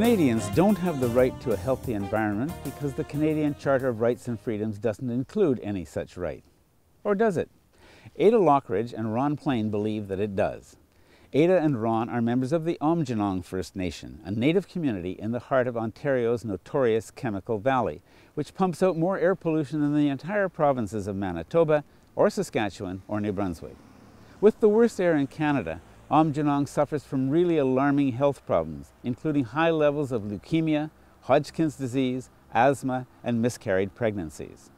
Canadians don't have the right to a healthy environment because the Canadian Charter of Rights and Freedoms doesn't include any such right. Or does it? Ada Lockridge and Ron Plain believe that it does. Ada and Ron are members of the Aamjiwnaang First Nation, a native community in the heart of Ontario's notorious Chemical Valley, which pumps out more air pollution than the entire provinces of Manitoba, or Saskatchewan, or New Brunswick. With the worst air in Canada, Aamjiwnaang suffers from really alarming health problems, including high levels of leukemia, Hodgkin's disease, asthma, and miscarried pregnancies.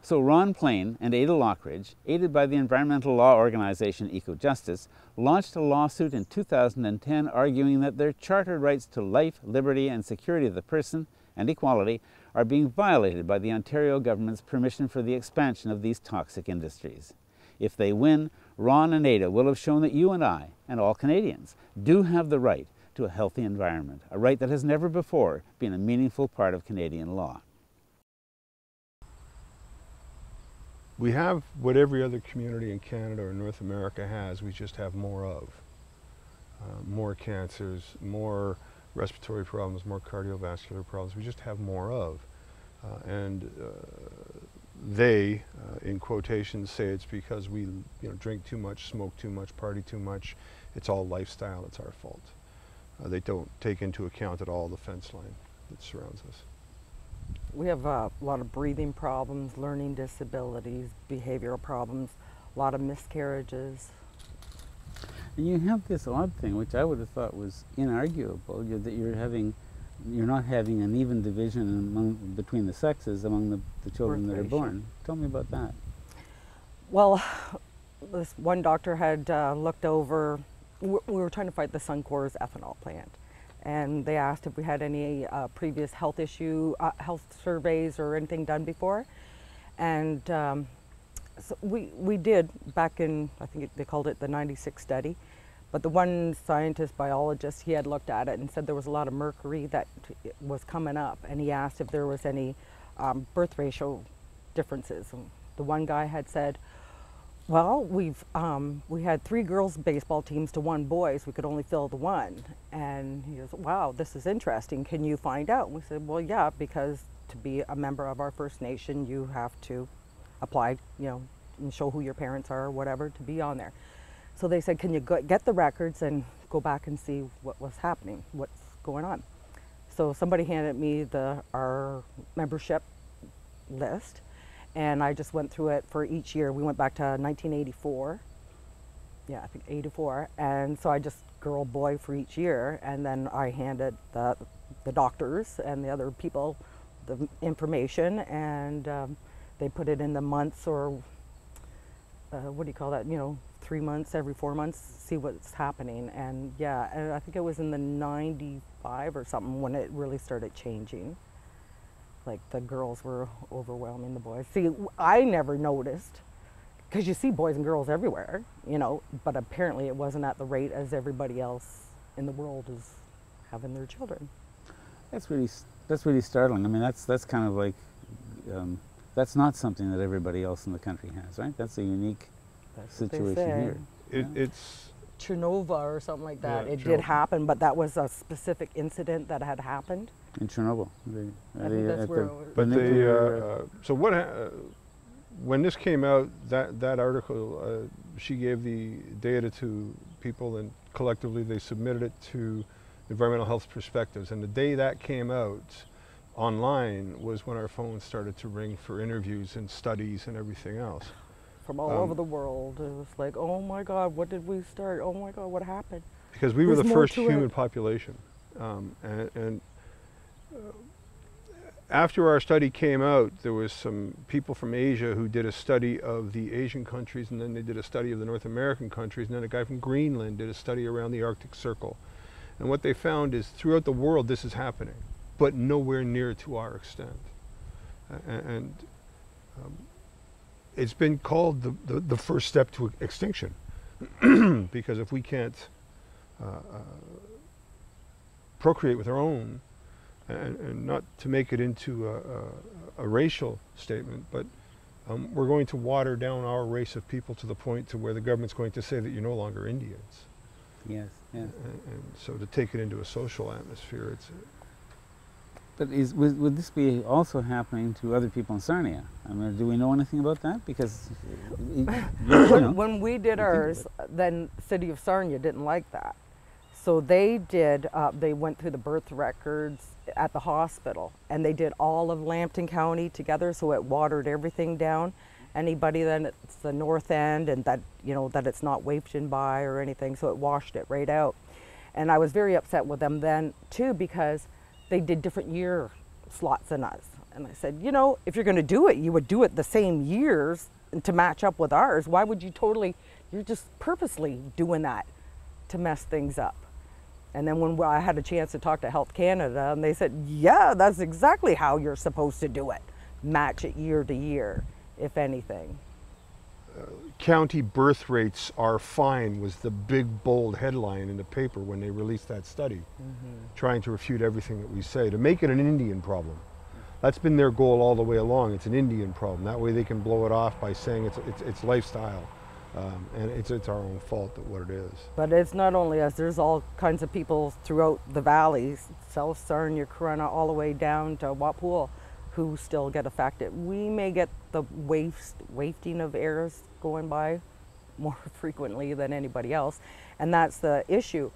So Ron Plain and Ada Lockridge, aided by the environmental law organization EcoJustice, launched a lawsuit in 2010 arguing that their chartered rights to life, liberty, and security of the person and equality are being violated by the Ontario government's permission for the expansion of these toxic industries. If they win, Ron and Ada will have shown that you and I, and all Canadians, do have the right to a healthy environment, a right that has never before been a meaningful part of Canadian law. We have what every other community in Canada or North America has, we just have more of. Uh, more cancers, more respiratory problems, more cardiovascular problems, we just have more of. Uh, and uh, they, uh, in quotations, say it's because we you know, drink too much, smoke too much, party too much. It's all lifestyle, it's our fault. Uh, they don't take into account at all the fence line that surrounds us. We have uh, a lot of breathing problems, learning disabilities, behavioral problems, a lot of miscarriages. And you have this odd thing, which I would have thought was inarguable, that you're having you're not having an even division among, between the sexes among the, the children that are born. Tell me about that. Well, this one doctor had uh, looked over, we were trying to fight the Suncor's ethanol plant. And they asked if we had any uh, previous health issue, uh, health surveys or anything done before. And um, so we, we did back in, I think they called it the 96 study. But the one scientist, biologist, he had looked at it and said there was a lot of mercury that was coming up. And he asked if there was any um, birth ratio differences. And the one guy had said, well, we've um, we had three girls baseball teams to one boys. We could only fill the one. And he goes, wow, this is interesting. Can you find out? we said, well, yeah, because to be a member of our First Nation, you have to apply, you know, and show who your parents are or whatever to be on there. So they said, can you go, get the records and go back and see what was happening, what's going on. So somebody handed me the our membership list, and I just went through it for each year. We went back to 1984. Yeah, I think 84. And so I just girl boy for each year, and then I handed the the doctors and the other people the information, and um, they put it in the months or uh, what do you call that? You know, three months, every four months, see what's happening. And yeah, and I think it was in the 95 or something when it really started changing. Like the girls were overwhelming the boys. See, I never noticed because you see boys and girls everywhere, you know, but apparently it wasn't at the rate as everybody else in the world is having their children. That's really that's really startling. I mean, that's that's kind of like um, that's not something that everybody else in the country has, right? That's a unique situation here. It, Yeah. It's, Chernova or something like that. Yeah, it Chernobyl. did happen, but that was a specific incident that had happened. In Chernobyl. The, I think that's where the- it was. but the they, uh, uh, so what, ha- uh, when this came out, that, that article, uh, she gave the data to people and collectively they submitted it to Environmental Health Perspectives. And the day that came out online was when our phones started to ring for interviews and studies and everything else. From all Um, over the world. It was like, oh my God, what did we start? Oh my God, what happened? Because we were the first to it. human population. Um, and and uh, after our study came out, there was some people from Asia who did a study of the Asian countries, and then they did a study of the North American countries, and then a guy from Greenland did a study around the Arctic Circle. And what they found is throughout the world this is happening, but nowhere near to our extent. And um, it's been called the, the, the first step to extinction, because if we can't uh, uh, procreate with our own, and, and not to make it into a, a, a racial statement, but um, we're going to water down our race of people to the point to where the government's going to say that you're no longer Indians. Yes, yes. And, and so to take it into a social atmosphere, it's But is, would, would this be also happening to other people in Sarnia? I mean, do we know anything about that? Because, you when, know, when we did you think of ours, then City of Sarnia didn't like that. So they did, uh, they went through the birth records at the hospital and they did all of Lambton County together so it watered everything down. Anybody then it's the north end and that, you know, that it's not wafted in by or anything, so it washed it right out. And I was very upset with them then too because they did different year slots than us. And I said, you know, if you're going to do it, you would do it the same years to match up with ours. Why would you totally, you're just purposely doing that to mess things up. And then when I had a chance to talk to Health Canada, and they said, yeah, that's exactly how you're supposed to do it. Match it year to year, if anything. County birth rates are fine was the big bold headline in the paper when they released that study, trying to refute everything that we say, to make it an Indian problem. That's been their goal all the way along. It's an Indian problem. That way they can blow it off by saying it's, it's, it's lifestyle. Um, and it's, it's our own fault that what it is. But it's not only us, there's all kinds of people throughout the valleys, South Sarnia, Corunna, all the way down to Walpole, who still get affected. We may get the waste, wafting of airs going by more frequently than anybody else, and that's the issue.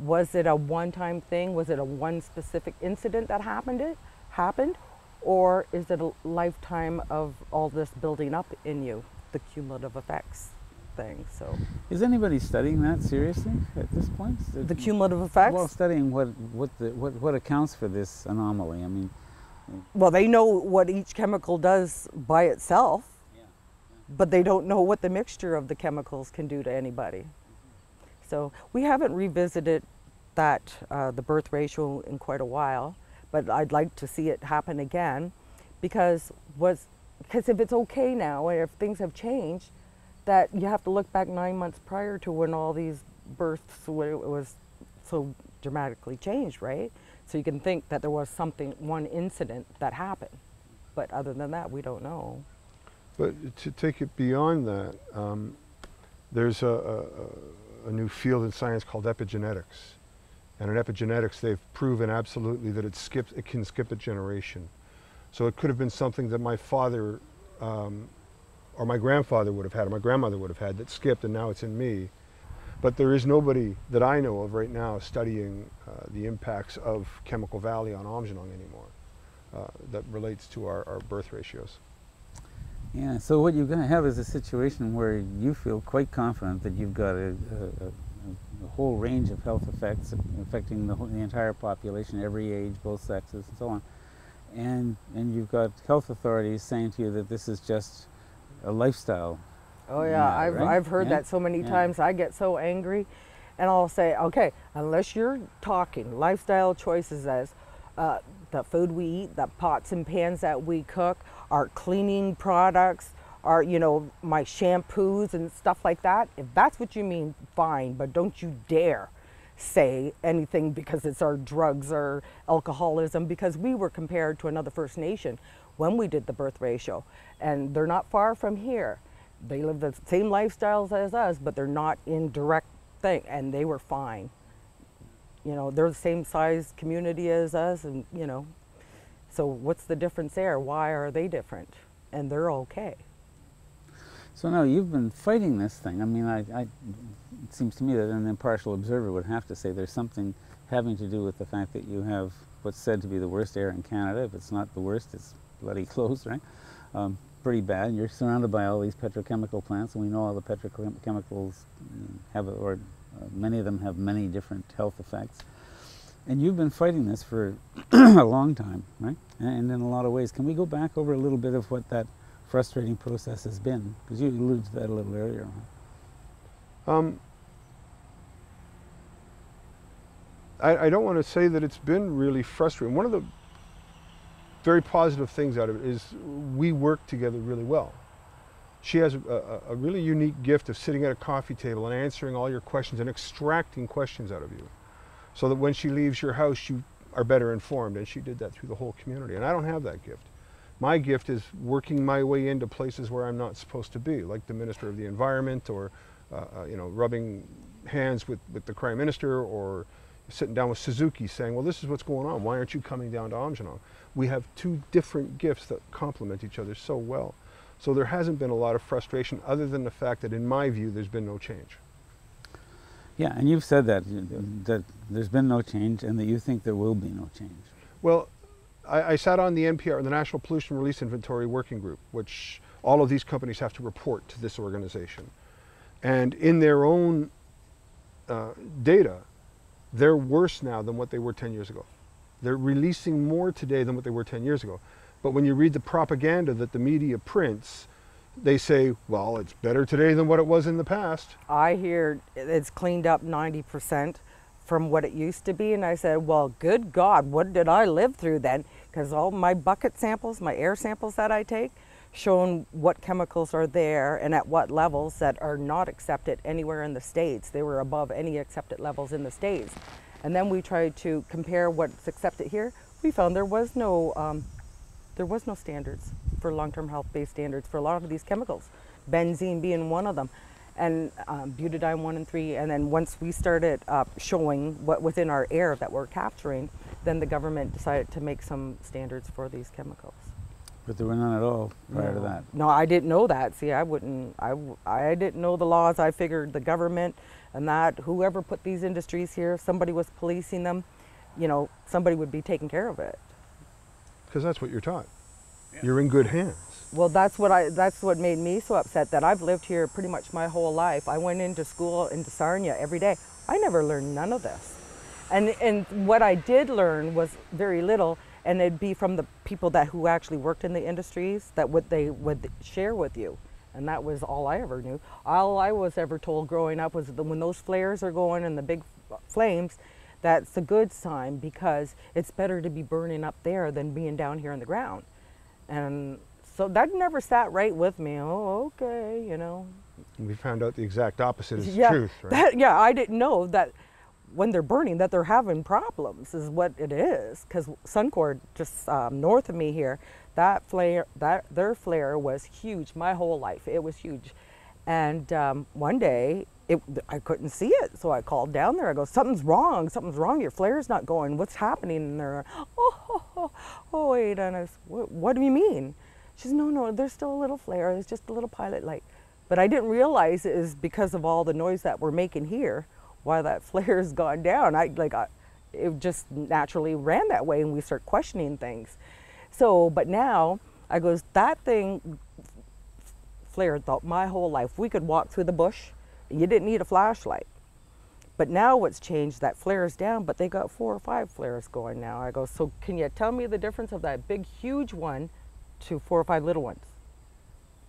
Was it a one-time thing? Was it a one specific incident that happened? It happened, or is it a lifetime of all this building up in you, the cumulative effects thing? So is anybody studying that seriously at this point? the cumulative effects. Well, studying what, what, the, what, what accounts for this anomaly. I mean, Well, they know what each chemical does by itself, but they don't know what the mixture of the chemicals can do to anybody. So we haven't revisited that, uh, the birth ratio in quite a while, but I'd like to see it happen again because was because if it's okay now and if things have changed, that you have to look back nine months prior to when all these births when it was so dramatically changed, right? So you can think that there was something, one incident that happened, but other than that, we don't know. But to take it beyond that, um, there's a, a, a- new field in science called epigenetics. And in epigenetics, they've proven absolutely that it skips, it can skip a generation. So it could have been something that my father um, or my grandfather would have had, or my grandmother would have had that skipped, and now it's in me. But there is nobody that I know of right now studying uh, the impacts of Chemical Valley on Aamjiwnaang anymore uh, that relates to our, our birth ratios. Yeah, so what you're going to have is a situation where you feel quite confident that you've got a, a, a, a whole range of health effects affecting the, whole, the entire population, every age, both sexes, and so on. And, and you've got health authorities saying to you that this is just a lifestyle. Oh yeah, I've, right? I've heard Yeah? that so many times. I get so angry, and I'll say, okay, unless you're talking lifestyle choices as uh, the food we eat, the pots and pans that we cook, our cleaning products, our you know my shampoos and stuff like that. If that's what you mean, fine, but don't you dare say anything because it's our drugs or alcoholism because we were compared to another First Nation when we did the birth ratio and they're not far from here. They live the same lifestyles as us, but they're not in direct thing and they were fine. You know, they're the same size community as us and you know, so what's the difference there? Why are they different? And they're okay. So now you've been fighting this thing. I mean, I, I, it seems to me that an impartial observer would have to say there's something having to do with the fact that you have what's said to be the worst air in Canada. If it's not the worst, it's bloody close, right? Um, pretty bad. You're surrounded by all these petrochemical plants, and we know all the petrochemicals have, or uh, many of them have many different health effects. And you've been fighting this for a long time, right? And, in a lot of ways. Can we go back over a little bit of what that frustrating process has been? Because you alluded to that a little earlier. Um, I, I don't want to say that it's been really frustrating. One of the very positive things out of it is we work together really well. She has a, a, a really unique gift of sitting at a coffee table and answering all your questions and extracting questions out of you so that when she leaves your house, you are better informed. And she did that through the whole community. And I don't have that gift. My gift is working my way into places where I'm not supposed to be, like the Minister of the Environment or, uh, uh, you know, rubbing hands with, with the Prime Minister or, sitting down with Suzuki saying, well, this is what's going on. Why aren't you coming down to Aamjiwnaang? We have two different gifts that complement each other so well. So there hasn't been a lot of frustration other than the fact that in my view, there's been no change. Yeah, and you've said that, that there's been no change and that you think there will be no change. Well, I, I sat on the NPR, the National Pollution Release Inventory Working Group, which all of these companies have to report to this organization. And in their own uh, data, they're worse now than what they were 10 years ago. They're releasing more today than what they were 10 years ago. But when you read the propaganda that the media prints, they say, well, it's better today than what it was in the past. I hear it's cleaned up 90% from what it used to be. And I said, well, good God, what did I live through then? Because all my bucket samples, my air samples that I take, showing what chemicals are there and at what levels that are not accepted anywhere in the States. They were above any accepted levels in the States. And then we tried to compare what's accepted here. We found there was no, um, there was no standards for long-term health-based standards for a lot of these chemicals, benzene being one of them, and um, butadiene one and three. And then once we started uh, showing what within our air that we're capturing, then the government decided to make some standards for these chemicals. But there were none at all prior no. to that. No, I didn't know that. See, I wouldn't. I, I didn't know the laws. I figured the government and that whoever put these industries here, somebody was policing them. You know, somebody would be taking care of it. Because that's what you're taught. Yeah. You're in good hands. Well, that's what I. That's what made me so upset. That I've lived here pretty much my whole life. I went into school into Sarnia every day. I never learned none of this, and and what I did learn was very little and it'd be from the people that who actually worked in the industries that what they would share with you and that was all I ever knew. All I was ever told growing up was that when those flares are going and the big flames, that's a good sign because it's better to be burning up there than being down here in the ground. And so that never sat right with me. Oh, okay, you know. We found out the exact opposite is yeah, truth, right? That, yeah, I didn't know that when they're burning that they're having problems is what it is because Suncor just um, north of me here that flare that their flare was huge my whole life. It was huge. And um, one day it, I couldn't see it so I called down there. I go something's wrong. Something's wrong. Your flare's not going. What's happening and they're oh oh, oh, oh wait and I said, what, what do you mean? She says no no there's still a little flare. It's just a little pilot light. But I didn't realize it is because of all the noise that we're making here why that flare's gone down. I like I, it just naturally ran that way, and we start questioning things. So, but now I goes that thing flared thought my whole life. We could walk through the bush, and you didn't need a flashlight. But now what's changed? That flares down, but they got four or five flares going now. I go, so can you tell me the difference of that big, huge one to four or five little ones?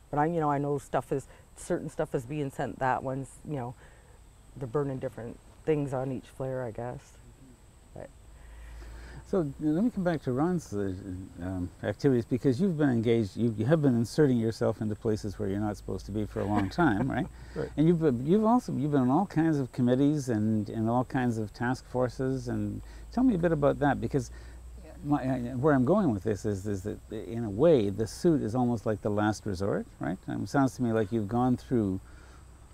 But I, you know, I know stuff is certain stuff is being sent. That one's, you know, they're burning different things on each flare, I guess. So let me come back to Ron's uh, um, activities because you've been engaged. You, you, have been inserting yourself into places where you're not supposed to be for a long time, right? right? And you've been, you've also you've been in all kinds of committees and in all kinds of task forces. And tell me a bit about that because my, uh, where I'm going with this is, is that in a way the suit is almost like the last resort, right? it sounds to me like you've gone through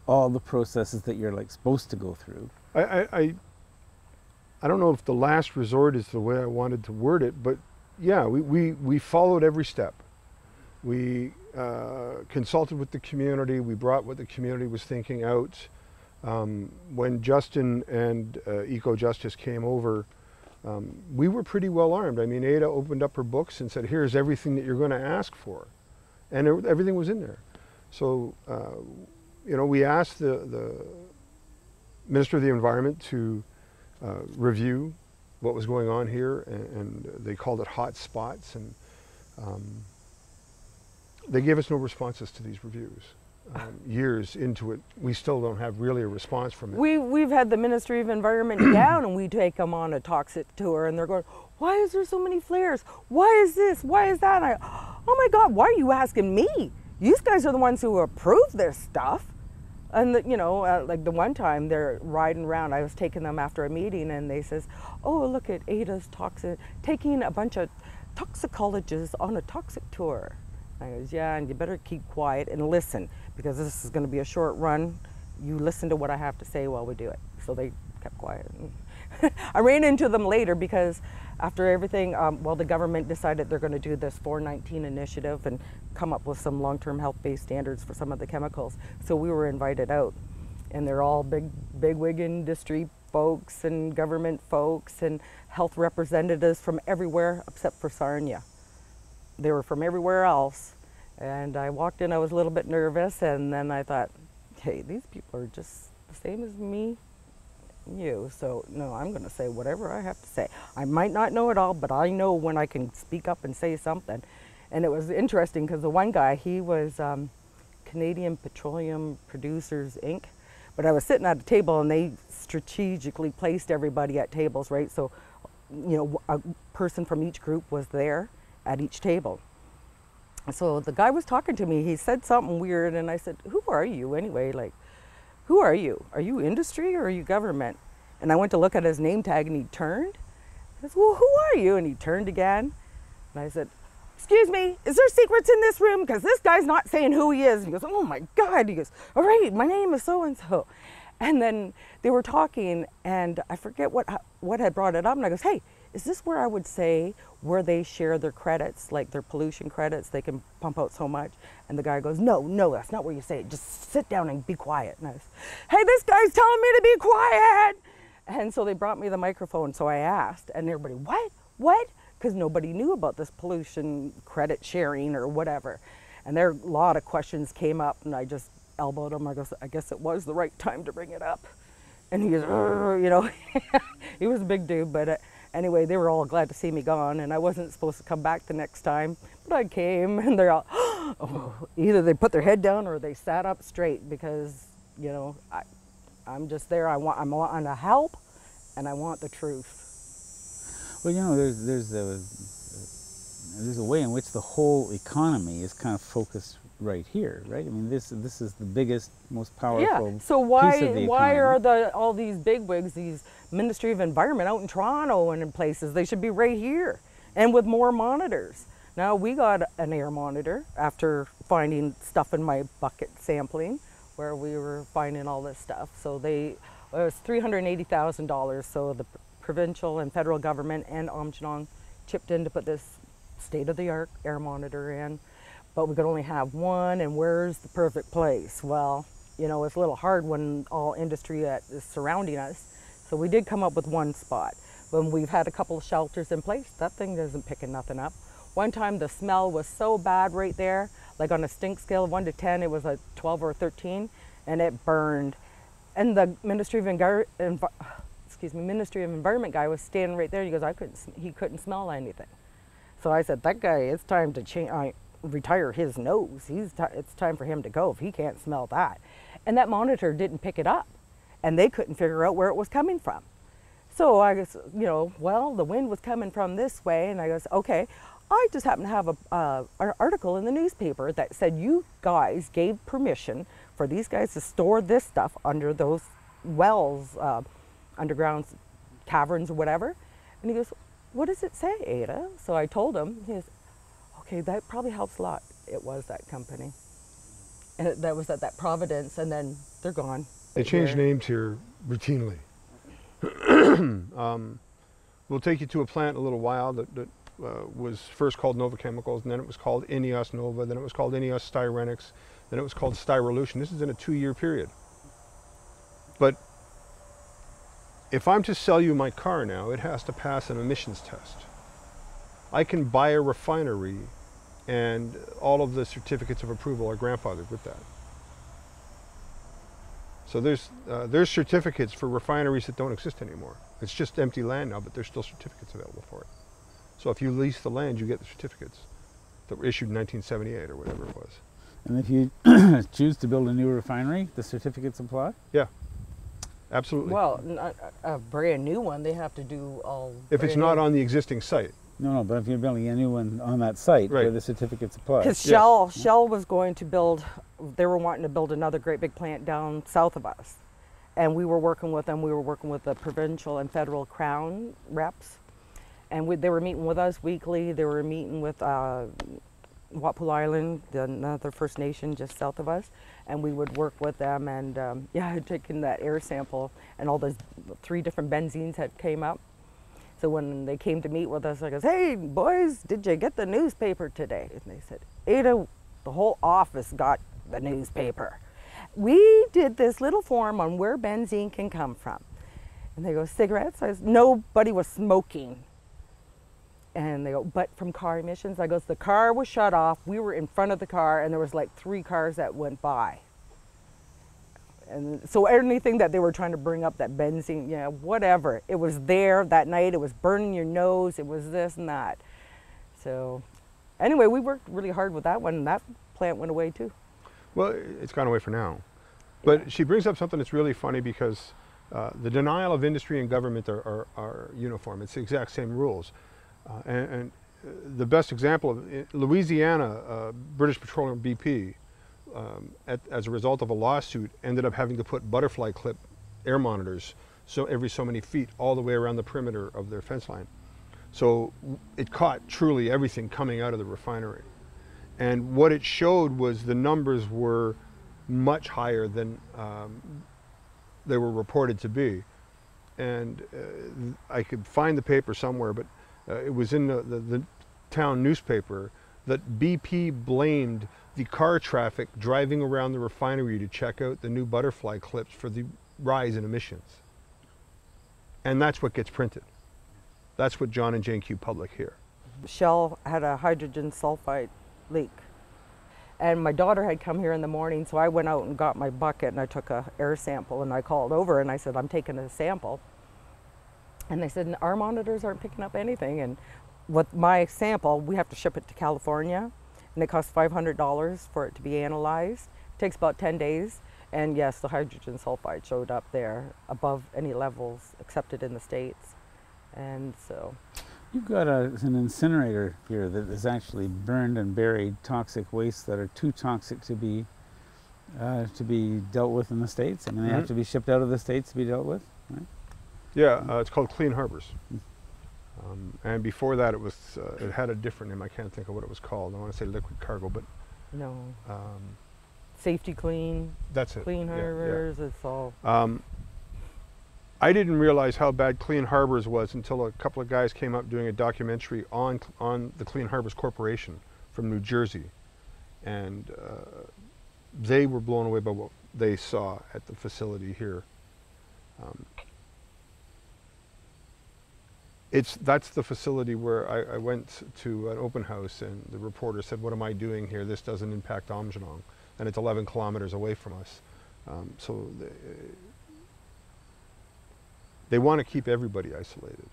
all the processes that you're like supposed to go through. I, I, I, I don't know if the last resort is the way I wanted to word it, but yeah, we, we, we followed every step. We uh, consulted with the community. We brought what the community was thinking out. Um, when Justin and uh, Eco Justice came over, um, we were pretty well armed. I mean, Ada opened up her books and said, here's everything that you're going to ask for. And it, everything was in there. So uh, you know, we asked the, the Minister of the Environment to uh, review what was going on here, and, and, they called it hot spots, and um, they gave us no responses to these reviews. Um, years into it, we still don't have really a response from it. We, we've had the Ministry of Environment down and we take them on a toxic tour and they're going, why is there so many flares? Why is this? Why is that? I, oh my God, why are you asking me? You guys are the ones who approve this stuff. And the, you know, uh, like the one time they're riding around, I was taking them after a meeting, and they says, "Oh, look at Ada's toxic, taking a bunch of toxicologists on a toxic tour." I goes, "Yeah, and you better keep quiet and listen because this is going to be a short run. You listen to what I have to say while we do it." So they kept quiet. I ran into them later because after everything, um, well, the government decided they're going to do this 419 initiative and come up with some long-term health-based standards for some of the chemicals. So we were invited out, and they're all big, big wig industry folks and government folks and health representatives from everywhere except for Sarnia. They were from everywhere else, and I walked in. I was a little bit nervous, and then I thought, "Hey, these people are just the same as me you. So, no, I'm going to say whatever I have to say. I might not know it all, but I know when I can speak up and say something. And it was interesting because the one guy, he was um, Canadian Petroleum Producers Inc. But I was sitting at a table and they strategically placed everybody at tables, right? So, you know, a person from each group was there at each table. So the guy was talking to me. He said something weird, and I said, Who are you anyway? Like, who are you? Are you industry or are you government? And I went to look at his name tag and he turned. I said, Well, who are you? And he turned again. And I said, Excuse me, is there secrets in this room? Because this guy's not saying who he is. And he goes, Oh my God. He goes, All right, my name is so and so. And then they were talking, and I forget what, uh, what had brought it up. And I goes, Hey, is this where I would say where they share their credits, like their pollution credits, they can pump out so much? And the guy goes, no, no, that's not where you say it. Just sit down and be quiet. And I was, hey, this guy's telling me to be quiet. And so they brought me the microphone. So I asked, and everybody, what, what? Because nobody knew about this pollution credit sharing or whatever. And there a lot of questions came up, and I just elbowed him. I guess, I guess it was the right time to bring it up. And he goes, you know, he was a big dude, but. Uh, anyway, they were all glad to see me gone, and I wasn't supposed to come back the next time, but I came, and they're all, oh, either they put their head down or they sat up straight because, you know, I, I'm just there. I want, I'm on to help, and I want the truth. Well, you know, there's there's a there's a way in which the whole economy is kind of focused right here, right? I mean, this this is the biggest, most powerful. Yeah. So why why are the all these bigwigs, these Ministry of Environment out in Toronto and in places? They should be right here, and with more monitors. Now we got an air monitor after finding stuff in my bucket sampling, where we were finding all this stuff. So they it was three hundred eighty thousand dollars. So the provincial and federal government and Aamjiwnaang chipped in to put this state-of-the-art air monitor in but we could only have one, and where's the perfect place? Well, you know, it's a little hard when all industry is surrounding us. So we did come up with one spot. When we've had a couple of shelters in place, that thing isn't picking nothing up. One time the smell was so bad right there, like on a stink scale of one to 10, it was a 12 or a 13, and it burned. And the Ministry of Envi excuse me, Ministry of Environment guy was standing right there. He goes, I couldn't, he couldn't smell anything. So I said, that guy, it's time to change retire his nose. He's it's time for him to go if he can't smell that. And that monitor didn't pick it up, and they couldn't figure out where it was coming from. So I guess, you know, well, the wind was coming from this way, and I goes, okay. I just happen to have a, uh, an article in the newspaper that said you guys gave permission for these guys to store this stuff under those wells, uh, underground caverns or whatever. And he goes, what does it say, Ada? So I told him, he goes, okay, that probably helps a lot. It was that company. And that was at that Providence, and then they're gone. They change names here routinely. um, we'll take you to a plant in a little while that, that uh, was first called Nova Chemicals, and then it was called Ineos Nova, then it was called Ineos Styrenics, then it was called Styrolution. This is in a two-year period. But if I'm to sell you my car now, it has to pass an emissions test. I can buy a refinery and all of the certificates of approval are grandfathered with that. So there's, uh, there's certificates for refineries that don't exist anymore. It's just empty land now, but there's still certificates available for it. So if you lease the land, you get the certificates that were issued in 1978 or whatever it was. And if you choose to build a new refinery, the certificates apply? Yeah, absolutely. Well, a, a brand new one, they have to do all. If it's not on the existing site. No, no, but if you're building a new one on that site right. where the certificates apply. Because Shell, Shell was going to build, they were wanting to build another great big plant down south of us. And we were working with them, we were working with the provincial and federal crown reps. And we, they were meeting with us weekly, they were meeting with uh, Walpole Island, the- another First Nation just south of us, and we would work with them. And um, yeah, I had taken that air sample, and all those three different benzenes had came up. So when they came to meet with us, I goes, "Hey boys, did you get the newspaper today?" And they said, "Ada, the whole office got the newspaper. We did this little form on where benzene can come from." And they go, "Cigarettes?" I said, "Nobody was smoking." And they go, "But from car emissions?" I goes, "The car was shut off. We were in front of the car, and there was like three cars that went by." And so anything that they were trying to bring up, that benzene, yeah, whatever, it was there that night. It was burning your nose. It was this and that. So, anyway, we worked really hard with that one, and that plant went away too. Well, it's gone away for now. But she brings up something that's really funny because uh, the denial of industry and government are, are, are uniform. It's the exact same rules. Uh, and, and uh, the best example of Louisiana, uh, British Petroleum BP, um, at, as a result of a lawsuit, ended up having to put butterfly clip air monitors so every so many feet all the way around the perimeter of their fence line. So it caught truly everything coming out of the refinery. And what it showed was the numbers were much higher than um, they were reported to be. And uh, I could find the paper somewhere, but uh, it was in the, the, the town newspaper that BP blamed the car traffic driving around the refinery to check out the new butterfly clips for the rise in emissions. And that's what gets printed. That's what John and Jane Q. Public hear. Shell had a hydrogen sulfide leak. And my daughter had come here in the morning, so I went out and got my bucket and I took a air sample and I called over and I said, I'm taking a sample. And they said, our monitors aren't picking up anything. And with my sample, we have to ship it to California and it costs $500 for it to be analyzed. It takes about 10 days. And yes, the hydrogen sulfide showed up there above any levels accepted in the States. And so You've got a, an incinerator here that is actually burned and buried toxic wastes that are too toxic to be uh, to be dealt with in the states. I mean, they have Mhm. to be shipped out of the states to be dealt with. Yeah, uh, it's called Clean Harbors. Um, and before that, it was uh, it had a different name. I can't think of what it was called. I want to say Liquid Cargo, but no. um, Safety-Kleen, that's it. clean Yeah, yeah. harbors, it's all. Um, I didn't realize how bad Clean Harbors was until a couple of guys came up doing a documentary on on the Clean Harbors Corporation from New Jersey, and uh, they were blown away by what they saw at the facility here. Um, it's that's the facility where I, I went to an open house, and the reporter said, "What am I doing here? This doesn't impact Aamjiwnaang, and it's 11 kilometers away from us." Um, so. The, they want to keep everybody isolated.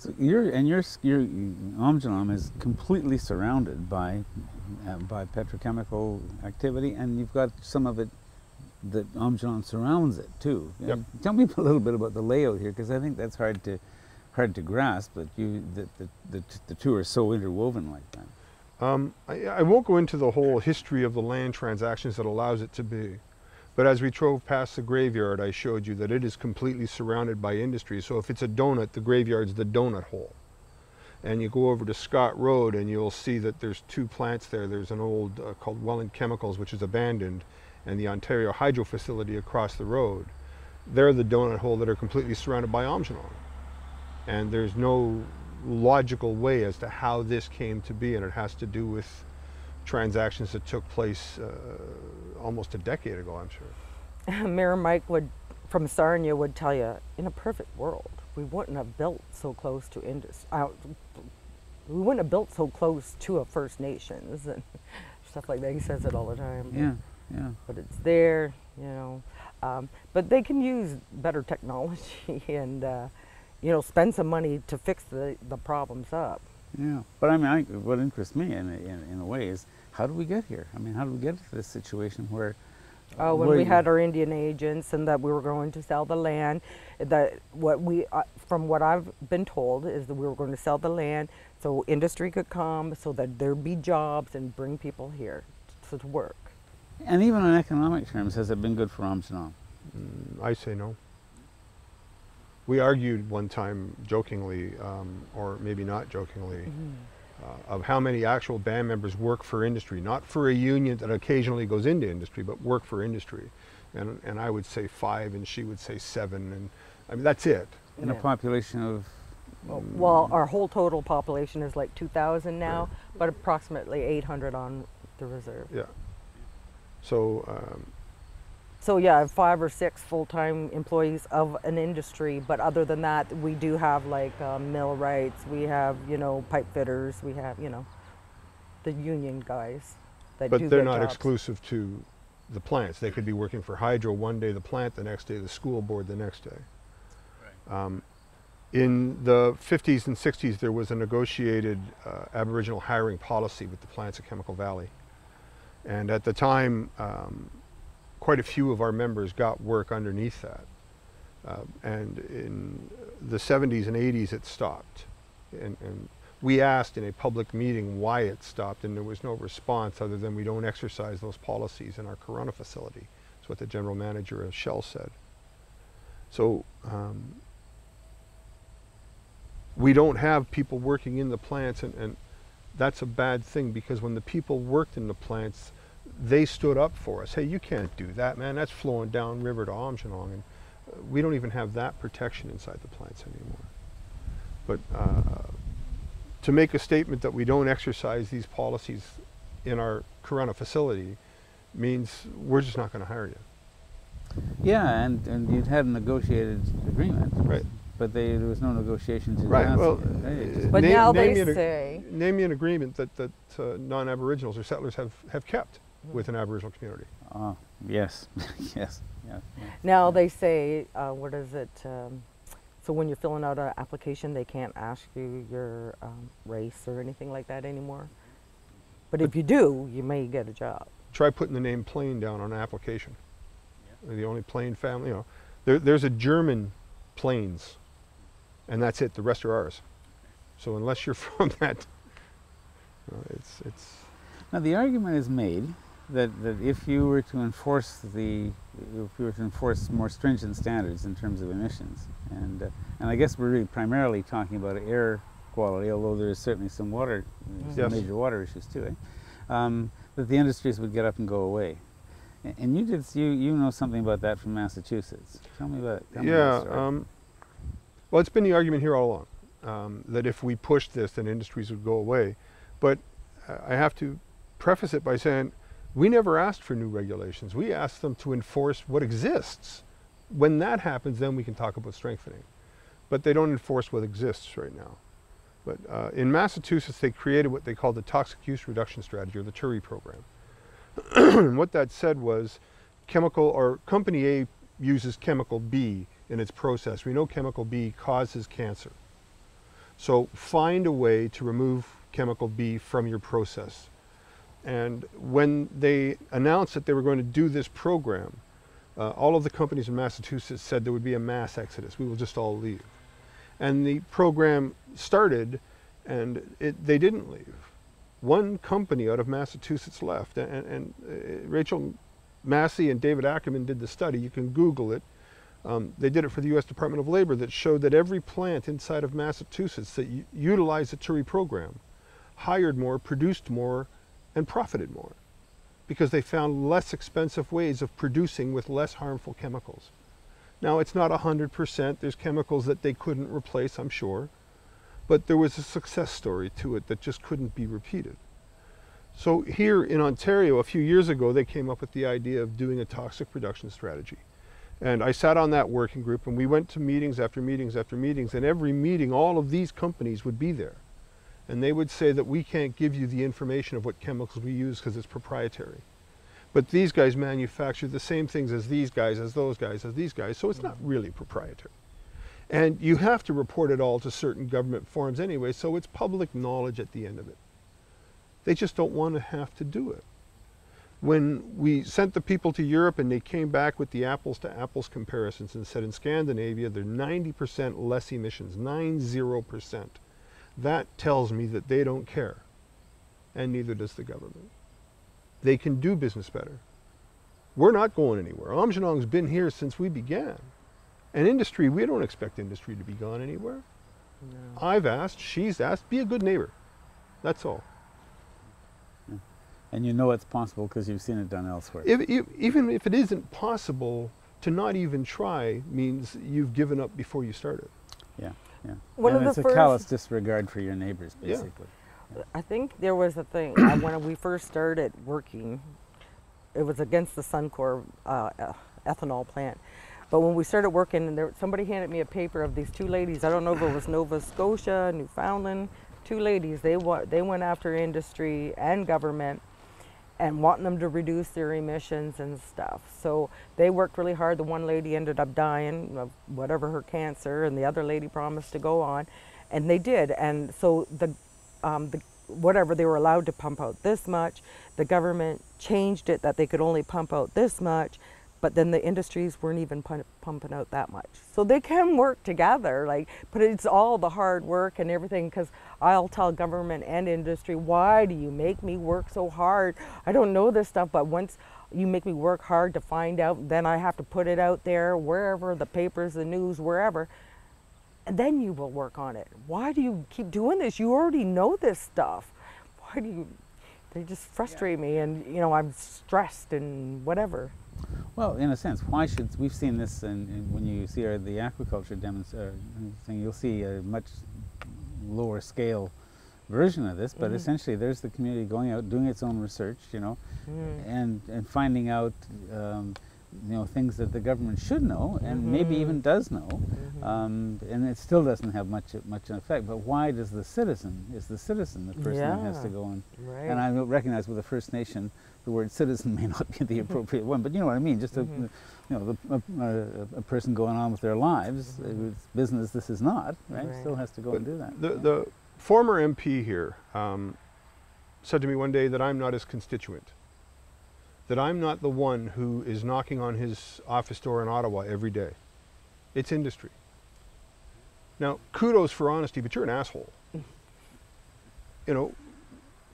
So you're and your your Aamjiwnaang is completely surrounded by uh, by petrochemical activity, and you've got some of it that Aamjiwnaang surrounds it too. Yep. Tell me a little bit about the layout here, because I think that's hard to hard to grasp that you that the, the, the two are so interwoven like that. Um, I, I won't go into the whole history of the land transactions that allows it to be, but as we drove past the graveyard, I showed you that it is completely surrounded by industry. So if it's a donut, the graveyard's the donut hole. And you go over to Scott Road and you'll see that there's two plants there. There's an old uh, called Welland Chemicals, which is abandoned, and the Ontario Hydro facility across the road. They're the donut hole that are completely surrounded by Aamjiwnaang. And there's no logical way as to how this came to be, and it has to do with transactions that took place uh, almost a decade ago, I'm sure. Mayor Mike would, from Sarnia, would tell you, in a perfect world, we wouldn't have built so close to indus- uh, we wouldn't have built so close to a First Nations and stuff like that. He says it all the time. Yeah, yeah. But it's there, you know. Um, but they can use better technology and, uh, you know, spend some money to fix the, the problems up. Yeah, but I mean, I, what interests me in in, in a way is how did we get here? I mean, how did we get to this situation where? Oh, when where we had our Indian agents and that we were going to sell the land, that what we, uh, from what I've been told, is that we were going to sell the land so industry could come, so that there'd be jobs and bring people here to, to work. and even in economic terms, has it been good for Aamjiwnaang? Mm, I say no. We argued one time jokingly, um, or maybe not jokingly, uh, of how many actual band members work for industry, not for a union that occasionally goes into industry, but work for industry. And, and I would say five, and she would say seven, and I mean that's it. In a population of, Well, our whole total population is like 2,000 now, but approximately 800 on the reserve. Yeah. So um, So yeah, five or six full-time employees of an industry, but other than that, we do have like uh, millwrights, we have you know pipe fitters, we have you know the union guys that do But they're not jobs. exclusive to the plants. They could be working for Hydro one day, the plant the next day, the school board the next day. Um, in the 50s and 60s, there was a negotiated uh, Aboriginal hiring policy with the plants at Chemical Valley. And at the time, um, quite a few of our members got work underneath that. Uh, and in the 70s and 80s, it stopped. And, and we asked in a public meeting why it stopped, and there was no response other than we don't exercise those policies in our Corunna facility. That's what the general manager of Shell said. So um, we don't have people working in the plants, and, and that's a bad thing because when the people worked in the plants, they stood up for us. Hey, you can't do that, man. That's flowing down river to Aamjiwnaang, and uh, we don't even have that protection inside the plants anymore. But uh, to make a statement that we don't exercise these policies in our Corunna facility means we're just not going to hire you. yeah, and, and you'd had a negotiated agreement. Right. But they, there was no negotiation to Right, well, it, right? It just- uh, But Name- now name they me an ag- say Name me an agreement that, that uh, non-Aboriginals or settlers have, have kept with an Aboriginal community. Oh, yes, yes, yeah. yeah. now they say uh, what is it? Um, so when you're filling out an application, they can't ask you your um, race or anything like that anymore. But if you do, you may get a job. Try putting the name Plain down on an application. We're The only Plain family, you know. There, there's a German Plains, and that's it. The rest are ours. So unless you're from that, you know, it's, it's, Now the argument is made that, that if you were to enforce the, if you were to enforce more stringent standards in terms of emissions, and, uh, and I guess we're really primarily talking about air quality, although there is certainly some water, some Yes. major water issues too, eh? um, that the industries would get up and go away. And you did, you, you know something about that from Massachusetts. Tell me about, tell yeah. that story. Um, well, it's been the argument here all along um, that if we pushed this, then industries would go away. But uh, I have to preface it by saying we never asked for new regulations. We asked them to enforce what exists. When that happens, then we can talk about strengthening. But they don't enforce what exists right now. But uh, in Massachusetts, they created what they called the Toxic Use Reduction Strategy, or the TURI program. what that said was chemical or company A uses chemical B in its process. We know chemical B causes cancer. So find a way to remove chemical B from your process. And when they announced that they were going to do this program, uh, all of the companies in Massachusetts said there would be a mass exodus. We will just all leave. And the program started, and it, they didn't leave. One company out of Massachusetts left, and, and uh, Rachel Massey and David Ackerman did the study. You can Google it. Um, they did it for the U.S. Department of Labor that showed that every plant inside of Massachusetts that utilized the TURI program hired more, produced more, and profited more because they found less expensive ways of producing with less harmful chemicals. Now, it's not 100%. There's chemicals that they couldn't replace, I'm sure. But there was a success story to it that just couldn't be repeated. So here in Ontario, a few years ago, they came up with the idea of doing a toxic reduction strategy. And I sat on that working group and we went to meetings after meetings after meetings and every meeting all of these companies would be there. And they would say that we can't give you the information of what chemicals we use because it's proprietary. But these guys manufacture the same things as these guys, as those guys, as these guys, so it's not really proprietary. And you have to report it all to certain government forms anyway, so it's public knowledge at the end of it. They just don't want to have to do it. When we sent the people to Europe and they came back with the apples to apples comparisons and said in Scandinavia they're 90% less emissions, 90%. That tells me that they don't care. And neither does the government. They can do business better. We're not going anywhere. Aamjiwnaang's been here since we began. And industry, we don't expect industry to be gone anywhere. No. I've asked, she's asked, be a good neighbor. That's all. And you know it's possible because you've seen it done elsewhere. If, if, even if it isn't possible, to not even try means you've given up before you started. Yeah, yeah. One and of it's the a callous disregard for your neighbors, Yeah. basically. I think there was a thing uh, when we first started working. It was against the Suncor uh, uh, ethanol plant, but when we started working, and there, somebody handed me a paper of these two ladies. I don't know if it was Nova Scotia, Newfoundland. Two ladies. They wa- they went after industry and government, and wanting them to reduce their emissions and stuff. So they worked really hard. The one lady ended up dying of whatever her cancer, and the other lady promised to go on, and they did. And so the, um, the whatever they were allowed to pump out this much, the government changed it that they could only pump out this much. But then the industries weren't even pu- pumping out that much. So they can work together, like, but it's all the hard work and everything. Because I'll tell government and industry, why do you make me work so hard? I don't know this stuff, but once you make me work hard to find out, then I have to put it out there wherever the papers, the news, wherever, and then you will work on it. Why do you keep doing this? You already know this stuff. Why do you? They just frustrate me, and you know I'm stressed and whatever. Well, in a sense, why should we've seen this in, in when you see our, the aquaculture demonstration, thing, you'll see a much lower scale version of this, but Mhm. essentially there's the community going out doing its own research, you know, Mm. and and finding out um, you know things that the government should know and maybe Mhm. even does know, Mhm. um, and it still doesn't have much much effect. But why does the citizen is the citizen the person that has to go and Right. and I recognize with the First Nation, the word citizen may not be the appropriate one, but you know what I mean. Just a, Mhm. you know, the, a, a, a person going on with their lives, Mhm. it's business. This is not right. Right. Still has to go But and do that. The, the former MP here um, said to me one day that I'm not his constituent, that I'm not the one who is knocking on his office door in Ottawa every day. It's industry. Now, kudos for honesty, but you're an asshole. you know,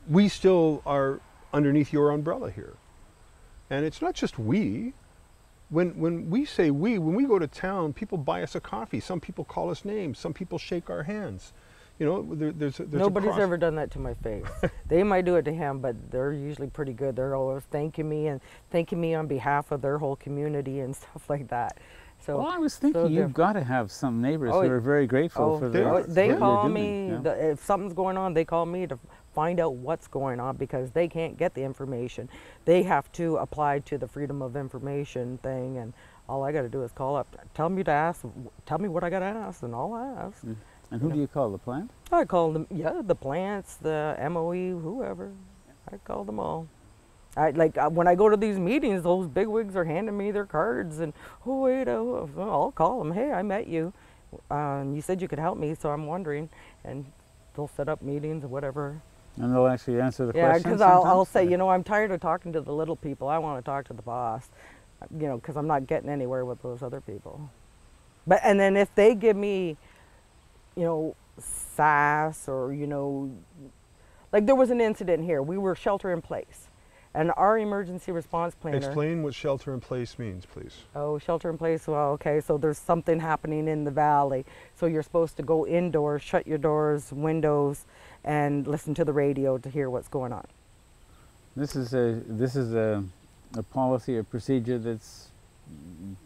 we still are underneath your umbrella here. And it's not just we. When, when we say we, when we go to town, people buy us a coffee. Some people call us names. Some people shake our hands. You know, there, there's, a- there's a Nobody's cross- ever done that to my face. they might do it to him, but they're usually pretty good. They're always thanking me and thanking me on behalf of their whole community and stuff like that. So well, I was thinking so you've got to have some neighbors Oh, who are very grateful Oh, for they the, oh, they call me yeah. the, if something's going on. They call me to find out what's going on because they can't get the information. They have to apply to the Freedom of Information thing, and all I got to do is call up, tell me to ask, tell me what I got to ask, and I'll ask. Mm. And who you do you call the plant? I call them, yeah, the plants, the MOE, whoever. I call them all. I like uh, when I go to these meetings, those bigwigs are handing me their cards, and oh wait, oh, well, I'll call them. Hey, I met you. Um, you said you could help me, so I'm wondering, and they'll set up meetings or whatever. And they'll actually answer the Yeah, questions. because I'll, I'll say, you know, I'm tired of talking to the little people. I want to talk to the boss, you know, because I'm not getting anywhere with those other people. But and then if they give me, you know, sass or you know, like there was an incident here. We were shelter in place, and our emergency response planner. Explain what shelter in place means, please. Oh, shelter in place. Well, okay, so there's something happening in the valley. So you're supposed to go indoors, shut your doors, windows, and listen to the radio to hear what's going on. This is a this is a, a policy, a procedure that's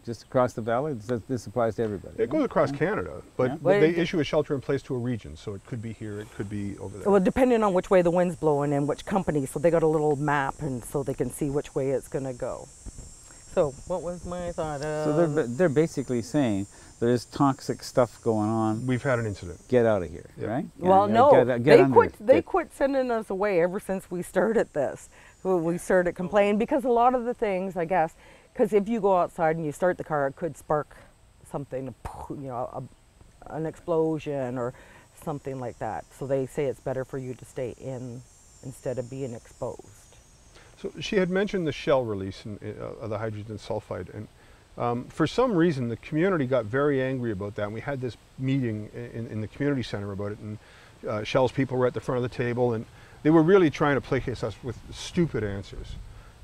just across the valley. This, this applies to everybody. It goes across Canada, but, Yeah. Well, they issue a shelter in place to a region, so it could be here, it could be over there. Well, depending on which way the wind's blowing and which company, so they got a little map, and so they can see which way it's going to go. So, what was my thought? So they're they're basically saying there's toxic stuff going on. We've had an incident. Get out of here, Yeah. right? well, Yeah, no, get- get they quit. it. They Get- quit sending us away ever since we started this. We- We started complaining because a lot of the things, I guess, because if you go outside and you start the car, it could spark something, you know, a, an explosion or something like that. So they say it's better for you to stay in instead of being exposed. So she had mentioned the shell release in, uh, of the hydrogen sulfide, and um, for some reason the community got very angry about that. And we had this meeting in, in the community center about it, and uh, Shell's people were at the front of the table, and they were really trying to placate us with stupid answers.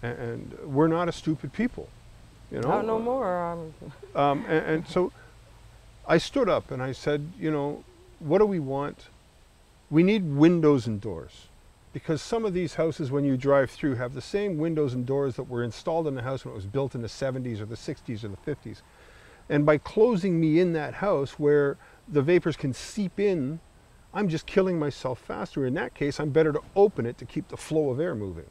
And, and we're not a stupid people, you know. Not no more. Um, Um, and, and so I stood up and I said, you know, what do we want We need windows and doors because some of these houses, when you drive through, have the same windows and doors that were installed in the house when it was built in the 70s or the 60s or the 50s. And by closing me in that house where the vapors can seep in, I'm just killing myself faster. In that case, I'm better to open it to keep the flow of air moving.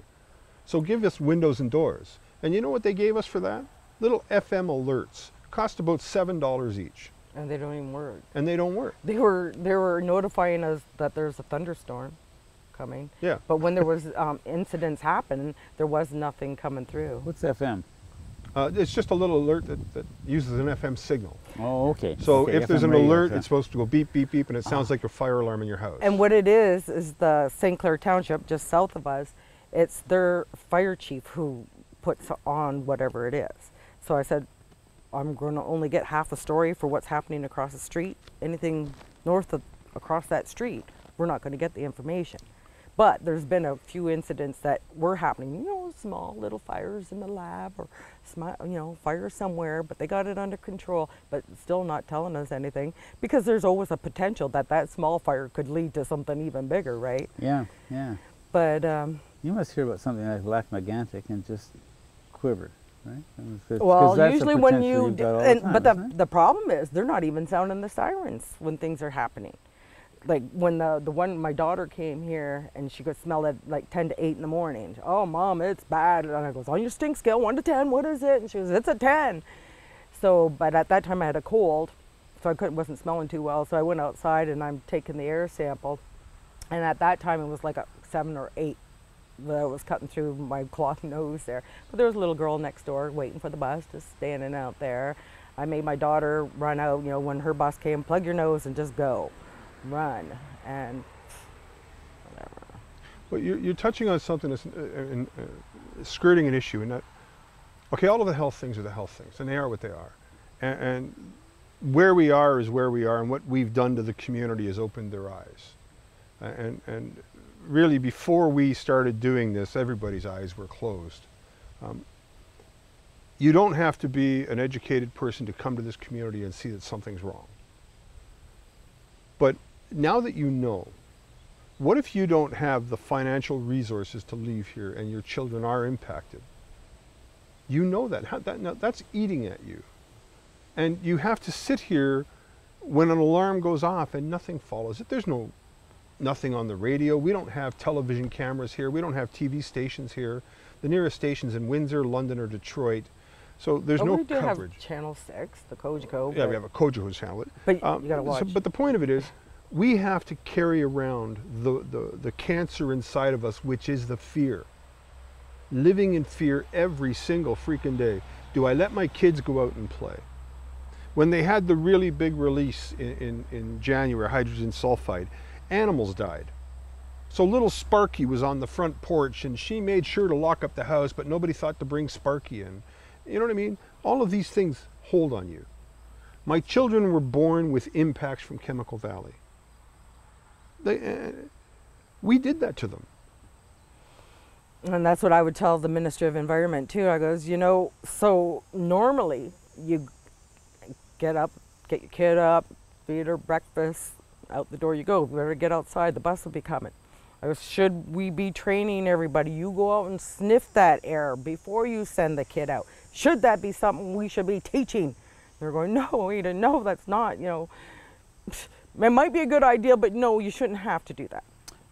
So give us windows and doors. And you know what they gave us for that? Little FM alerts. Cost about $7 each. And they don't even work. And they don't work. They were they were notifying us that there's a thunderstorm coming. Yeah. But when there was um, incidents happen, there was nothing coming through. What's FM? Uh, it's just a little alert that, that uses an FM signal. Oh, okay. So Okay, if there's an radio, alert, okay. it's supposed to go beep, beep, beep, and it sounds like a fire alarm in your house. And what it is is the St. Clair Township, just south of us. It's their fire chief who puts on whatever it is. So I said, I'm going to only get half the story for what's happening across the street. Anything north of across that street, we're not going to get the information. But there's been a few incidents that were happening. You know, small little fires in the lab or, you know, fire somewhere, but they got it under control. But still not telling us anything because there's always a potential that that small fire could lead to something even bigger, right? Yeah, yeah. But um, You must hear about something like Lac Megantic and just quiver, right? I mean, 'cause- 'cause well, usually when you, you've d- got the and, time, but the the problem is they're not even sounding the sirens when things are happening. Like when the the one my daughter came here and she could smell it like ten to eight in the morning. Oh, mom, it's bad. And I goes on your stink scale, one to ten. What is it? And she goes, it's a ten. So, but at that time I had a cold, so I couldn't wasn't smelling too well. So I went outside and I'm taking the air sample, and at that time it was like a seven or eight that was cutting through my cloth nose there. But there was a little girl next door waiting for the bus, just standing out there. I made my daughter run out, you know, when her bus came, plug your nose and just go, run, and whatever. But you're, you're touching on something that's uh, in, uh, skirting an issue, and okay, all of the health things are the health things, and they are what they are. And, and where we are is where we are, and what we've done to the community has opened their eyes. And, and really, before we started doing this, everybody's eyes were closed. Um, you don't have to be an educated person to come to this community and see that something's wrong. But now that you know, what if you don't have the financial resources to leave here and your children are impacted? You know that. How, that now, that's eating at you. And you have to sit here when an alarm goes off and nothing follows it. There's no nothing on the radio. We don't have television cameras here. We don't have TV stations here. The nearest station's in Windsor, London, or Detroit. So there's But no we do coverage. have Channel Six, the Cogeco. Yeah, we have a Kojo who's handled. But Um, you gotta so- but the point of it is, we have to carry around the, the, the cancer inside of us, which is the fear. Living in fear every single freaking day. Do I let my kids go out and play? When they had the really big release in, in, in January, hydrogen sulfide, animals died. So little Sparky was on the front porch and she made sure to lock up the house, but nobody thought to bring Sparky in. You know what I mean? All of these things hold on you. My children were born with impacts from Chemical Valley. They, uh, we did that to them. And that's what I would tell the Minister of Environment too. I goes, you know, so normally you get up, get your kid up, feed her breakfast, out the door you go. Better get outside, the bus will be coming. I goes, should we be training everybody? You go out and sniff that air before you send the kid out. Should that be something we should be teaching? They're going, no, Ada, no, that's not, you know. It might be a good idea, but no, you shouldn't have to do that.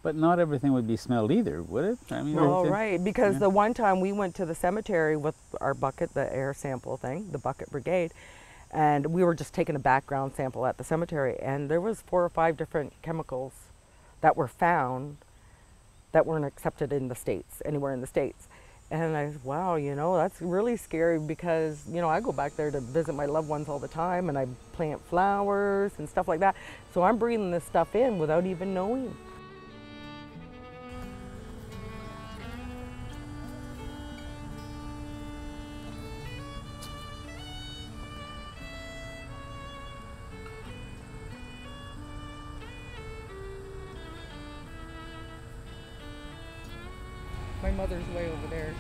But not everything would be smelled either, would it? I mean, Oh, it- right. Because yeah. the one time we went to the cemetery with our bucket, the air sample thing, the bucket brigade, and we were just taking a background sample at the cemetery, and there was four or five different chemicals that were found that weren't accepted in the states, anywhere in the states. And I wow, you know, that's really scary because, you know, I go back there to visit my loved ones all the time and I plant flowers and stuff like that. So I'm breathing this stuff in without even knowing. Mother's way over there.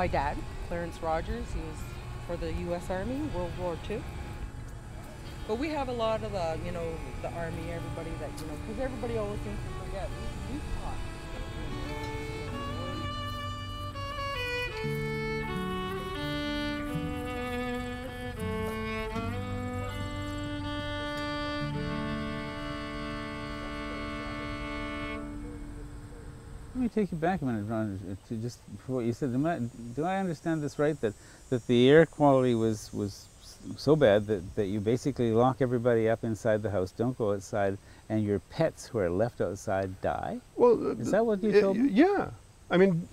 My dad, Clarence Rogers, he was for the U.S. Army, World War II. But we have a lot of the, you know, the Army, everybody that, you know, because everybody always seems to forget. Take you back a minute, Ron, to just what you said. Am I, do I understand this right? That that the air quality was was so bad that, that you basically lock everybody up inside the house, don't go outside, and your pets who are left outside die? Well, Is that what you uh, told me? Yeah. I mean,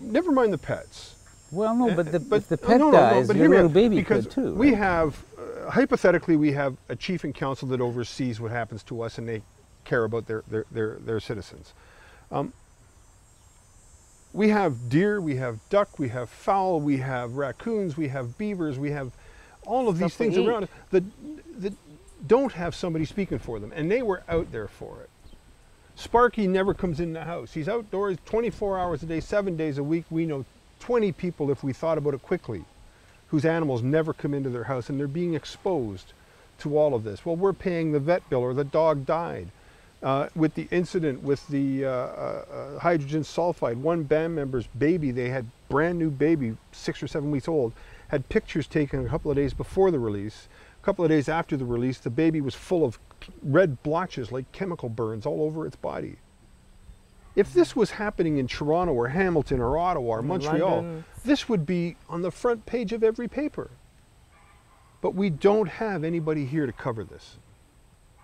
never mind the pets. Well, no, but the, Uh, if the pet no, no, no, dies, but your little baby because could too. We right? have, uh, hypothetically, we have a chief and council that oversees what happens to us, and they care about their their their, their citizens. Um, we have deer, we have duck, we have fowl, we have raccoons, we have beavers, we have all of these Stuff we things eat. around us that that don't have somebody speaking for them, and they were out there for it. Sparky never comes in the house. He's outdoors 24 hours a day, seven days a week. We know 20 people, if we thought about it quickly, whose animals never come into their house and they're being exposed to all of this. Well, we're paying the vet bill or the dog died. Uh, with the incident with the uh, uh, uh, hydrogen sulfide, one band member's baby, they had brand new baby, six or seven weeks old, had pictures taken a couple of days before the release. A couple of days after the release, the baby was full of red blotches like chemical burns all over its body. If this was happening in Toronto or Hamilton or Ottawa or Montreal, London. this would be on the front page of every paper. But we don't have anybody here to cover this.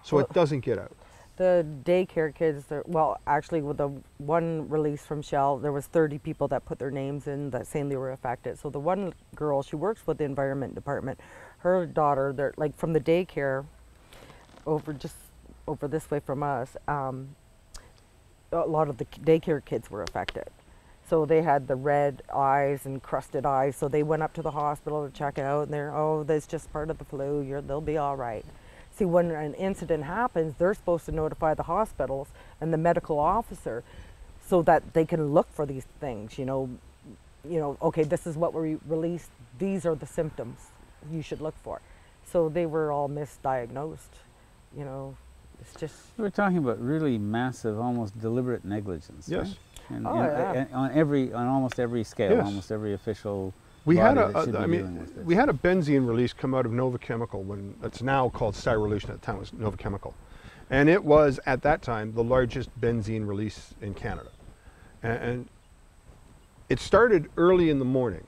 So it doesn't get out. The daycare kids, well, actually, with the one release from Shell, there was 30 people that put their names in that saying they were affected. So the one girl, she works with the environment department. Her daughter, they're like from the daycare, over just over this way from us. Um, a lot of the daycare kids were affected. So they had the red eyes and crusted eyes. So they went up to the hospital to check it out, and they're, oh, that's just part of the flu. You're, they'll be all right. See, when an incident happens, they're supposed to notify the hospitals and the medical officer, so that they can look for these things. You know, you know, okay, this is what we released. These are the symptoms you should look for. So they were all misdiagnosed. You know, it's just We're talking about really massive, almost deliberate negligence. Yes. right? And, Oh, and- yeah. and on every, on almost every scale, Yes. almost every official We had a, a- I mean, we had a benzene release come out of Nova Chemical when it's now called Styrolution. At the time, it was Nova Chemical, and it was at that time the largest benzene release in Canada, and, and it started early in the morning.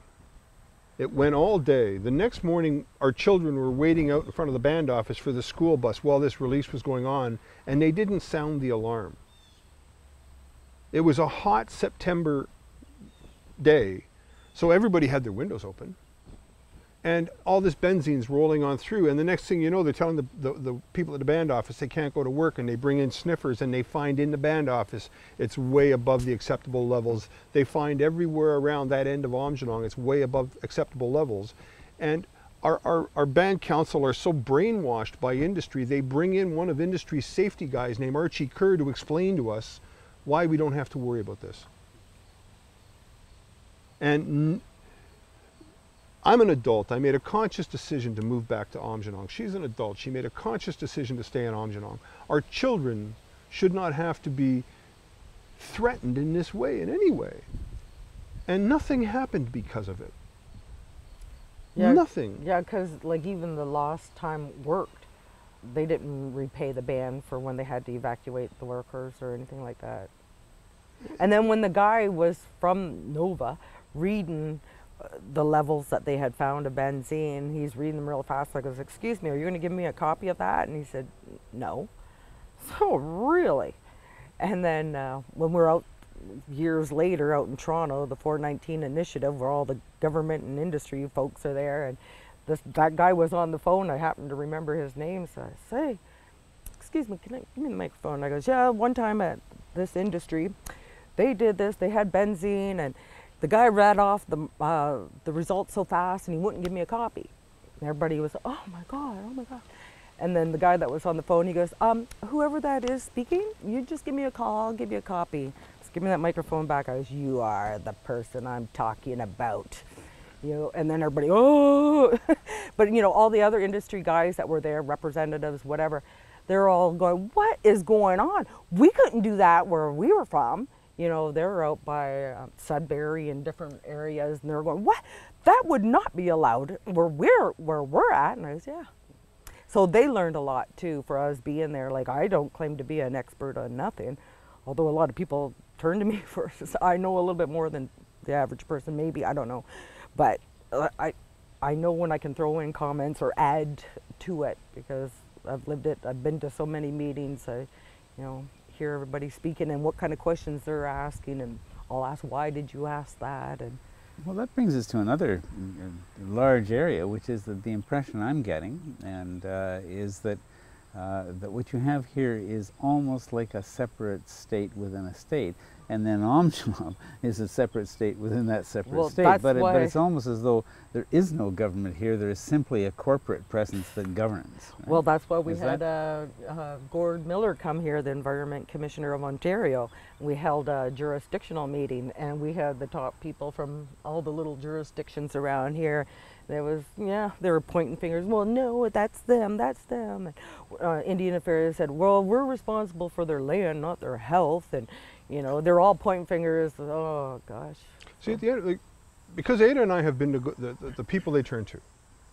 It went all day. The next morning, our children were waiting out in front of the band office for the school bus while this release was going on, and they didn't sound the alarm. It was a hot September day, so everybody had their windows open. And all this benzene's rolling on through, and the next thing you know, they're telling the, the, the people at the band office they can't go to work, and they bring in sniffers, and they find in the band office it's way above the acceptable levels. They find everywhere around that end of Aamjiwnaang it's way above acceptable levels. And our, our, our band council are so brainwashed by industry, they bring in one of industry's safety guys named Archie Kerr to explain to us why we don't have to worry about this. And n- I'm an adult. I made a conscious decision to move back to Aamjiwnaang. She's an adult. She made a conscious decision to stay in Aamjiwnaang. Our children should not have to be threatened in this way in any way. And nothing happened because of it. Yeah, Nothing. Yeah, because like even the last time worked, they didn't repay the band for when they had to evacuate the workers or anything like that. And then when the guy was from Nova reading uh, the levels that they had found of benzene, he's reading them real fast. I goes, "Excuse me, are you going to give me a copy of that?" And he said, "No." So really, and then uh, when we're out years later out in Toronto, the 419 initiative, where all the government and industry folks are there, and this that guy was on the phone. I happen to remember his name, so I say, "Excuse me, can I give me the microphone?" I goes, "Yeah, one time at this industry, they did this. They had benzene, and the guy read off the uh, the results so fast, and he wouldn't give me a copy. And everybody was, "Oh my god, oh my god." And then the guy that was on the phone, he goes, um, whoever that is speaking, you just give me a call, I'll give you a copy. Just give me that microphone back. I was, you are the person I'm talking about. You know, and then everybody, oh, but you know, all the other industry guys that were there, representatives, whatever, they're all going, what is going on? We couldn't do that where we were from. You know, they're out by uh, Sudbury and different areas, and they're going, what? That would not be allowed where we're where we're at. And I was, yeah. So they learned a lot too for us being there. Like I don't claim to be an expert on nothing, although a lot of people turn to me for. I know a little bit more than the average person, maybe I don't know, but uh, I I know when I can throw in comments or add to it because I've lived it. I've been to so many meetings. I, you know, hear everybody speaking and what kind of questions they're asking, and I'll ask why did you ask that and. Well, that brings us to another uh, large area, which is that the impression I'm getting, and uh, is that uh, that what you have here is almost like a separate state within a state, and then Aamjiwnaang is a separate state within that separate Well, state. But, it, but it's almost as though there is no government here. There is simply a corporate presence that governs. right? Well, that's why we Is had uh, uh, Gord Miller come here, the Environment Commissioner of Ontario. We held a jurisdictional meeting, and we had the top people from all the little jurisdictions around here. There was, yeah, they were pointing fingers. Well, no, that's them, that's them. And, uh, Indian Affairs said, well, we're responsible for their land, not their health. And, you know, they're all pointing fingers. Oh, gosh. See, at the end, like, because Ada and I have been the, the, the people they turn to,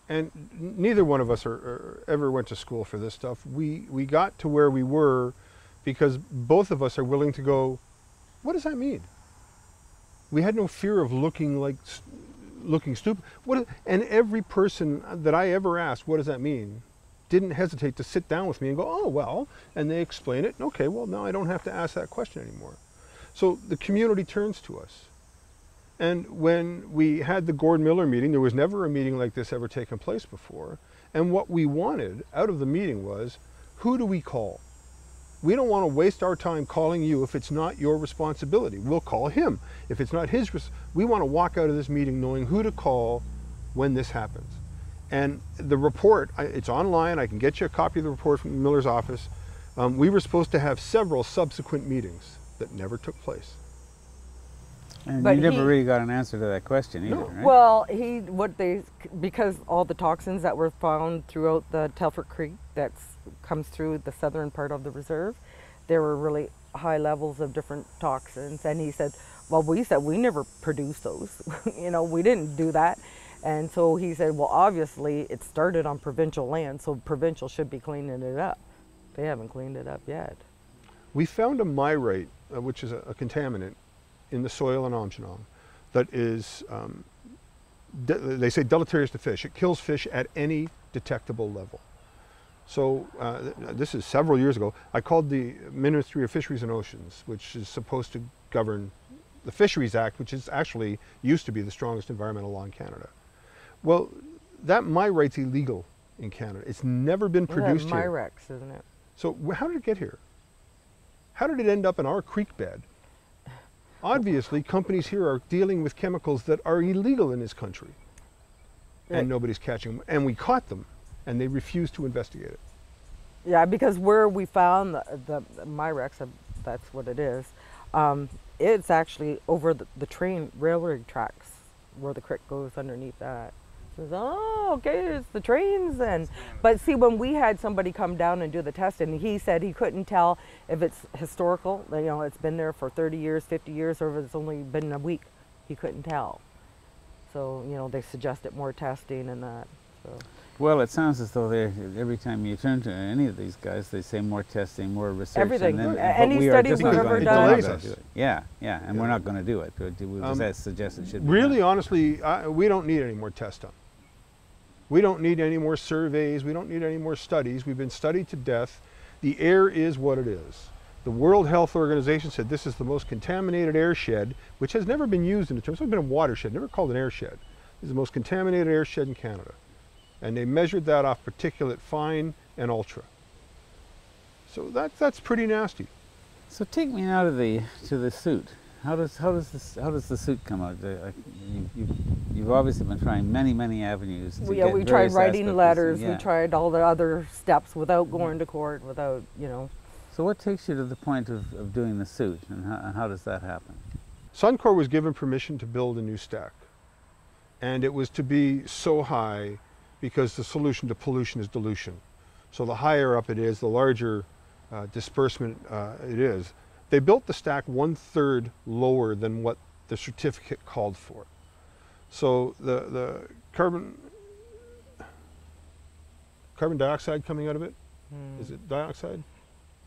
and neither one of us are, are, ever went to school for this stuff. We we got to where we were because both of us are willing to go. What does that mean? We had no fear of looking like looking stupid. What? And every person that I ever asked, what does that mean? Didn't hesitate to sit down with me and go, oh well, and they explain it. Okay, well now I don't have to ask that question anymore. So the community turns to us. And when we had the Gord Miller meeting, there was never a meeting like this ever taken place before. And what we wanted out of the meeting was, who do we call? We don't want to waste our time calling you if it's not your responsibility. We'll call him. If it's not his, we want to walk out of this meeting knowing who to call when this happens. And the report, it's online. I can get you a copy of the report from Miller's office. Um, we were supposed to have several subsequent meetings that never took place. and but you never he- really got an answer to that question either, No. right? Well, he what they because all the toxins that were found throughout the Talfourd Creek that comes through the southern part of the reserve, there were really high levels of different toxins. And he said, "Well, we said we never produced those. you know, we didn't do that." And so he said, "Well, obviously it started on provincial land, so provincial should be cleaning it up. They haven't cleaned it up yet." We found a myrate, uh, which is a, a contaminant, in the soil in Aamjiwnaang that is, um, they say deleterious to fish. It kills fish at any detectable level. So uh, th- this is several years ago. I called the Ministry of Fisheries and Oceans, which is supposed to govern the Fisheries Act, which is actually used to be the strongest environmental law in Canada. Well, that myrate's illegal in Canada. It's never been Isn't that produced here. Mirex, isn't it? So how did it get here? How did it end up in our creek bed? Obviously, companies here are dealing with chemicals that are illegal in this country, Right. and nobody's catching them. And we caught them, and they refused to investigate it. Yeah, because where we found the, the, Mirex, uh, that's what it is, um, it's actually over the, the train railroad tracks where the creek goes underneath that. So it's, oh, okay, it's the trains then. But see, when we had somebody come down and do the test, and he said he couldn't tell if it's historical, you know, it's been there for 30 years, 50 years, or if it's only been a week. He couldn't tell. So, you know, they suggested more testing and that. So. Well, it sounds as though they're every time you turn to any of these guys, they say more testing, more research. Everything. And then, any we study we've ever gonna- done- we're not Delays gonna us. do it. Yeah, yeah, and we're not going to do it. We, we Um, um, suggest it should be Really, done. honestly, I, we don't need any more tests done. We don't need any more surveys. We don't need any more studies. We've been studied to death. The air is what it is. The World Health Organization said this is the most contaminated airshed, which has never been used in the term. It's been a watershed, never called an airshed. This is the most contaminated airshed in Canada. And they measured that off particulate fine and ultra. So that, that's pretty nasty. So take me now to the to the suit. How does how does this how does the suit come out? Uh, uh, you, you, you've obviously been trying many many avenues. To We, yeah, get we tried writing letters. yeah. We tried all the other steps without going to court, without you know. So what takes you to the point of, of doing the suit, and how, and how does that happen? Suncor was given permission to build a new stack. And it was to be so high because the solution to pollution is dilution. So the higher up it is, the larger uh, disbursement uh, it is. They built the stack one third lower than what the certificate called for. So the, the carbon, carbon dioxide coming out of it, hmm. is it dioxide?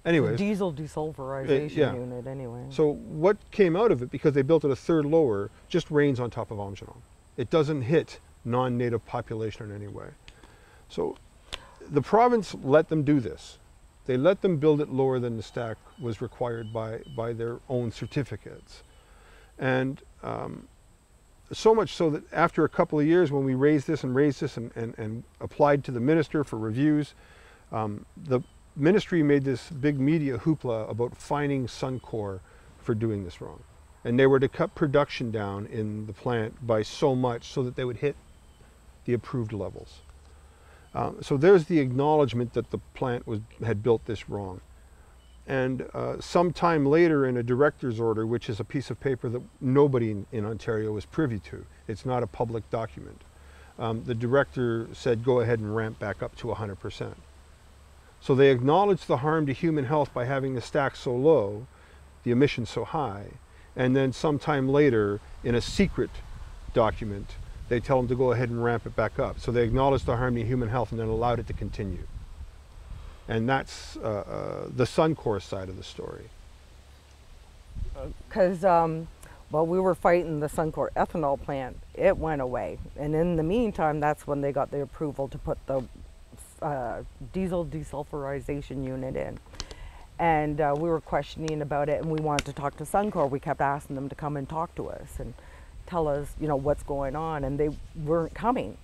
Anyways, Diesel desulfurization yeah. unit anyway. so what came out of it, because they built it a third lower, just rains on top of Aamjiwnaang. It doesn't hit non-native population in any way. So the province let them do this. They let them build it lower than the stack was required by, by their own certificates. And um, so much so that after a couple of years when we raised this and raised this and, and, and applied to the minister for reviews, um, the ministry made this big media hoopla about fining Suncor for doing this wrong. And they were to cut production down in the plant by so much so that they would hit the approved levels. Um, so there's the acknowledgement that the plant was, had built this wrong. And uh, sometime later in a director's order, which is a piece of paper that nobody in, in Ontario is privy to, it's not a public document, um, the director said go ahead and ramp back up to 100%. So they acknowledged the harm to human health by having the stack so low, the emissions so high, and then sometime later in a secret document, they tell them to go ahead and ramp it back up. So they acknowledged the harm to human health and then allowed it to continue. And that's uh, uh, the Suncor side of the story. because um, while we were fighting the Suncor ethanol plant, it went away. And in the meantime, that's when they got the approval to put the uh, diesel desulfurization unit in. And uh, we were questioning about it, and we wanted to talk to Suncor. We kept asking them to come and talk to us and tell us, you know, what's going on, and they weren't coming.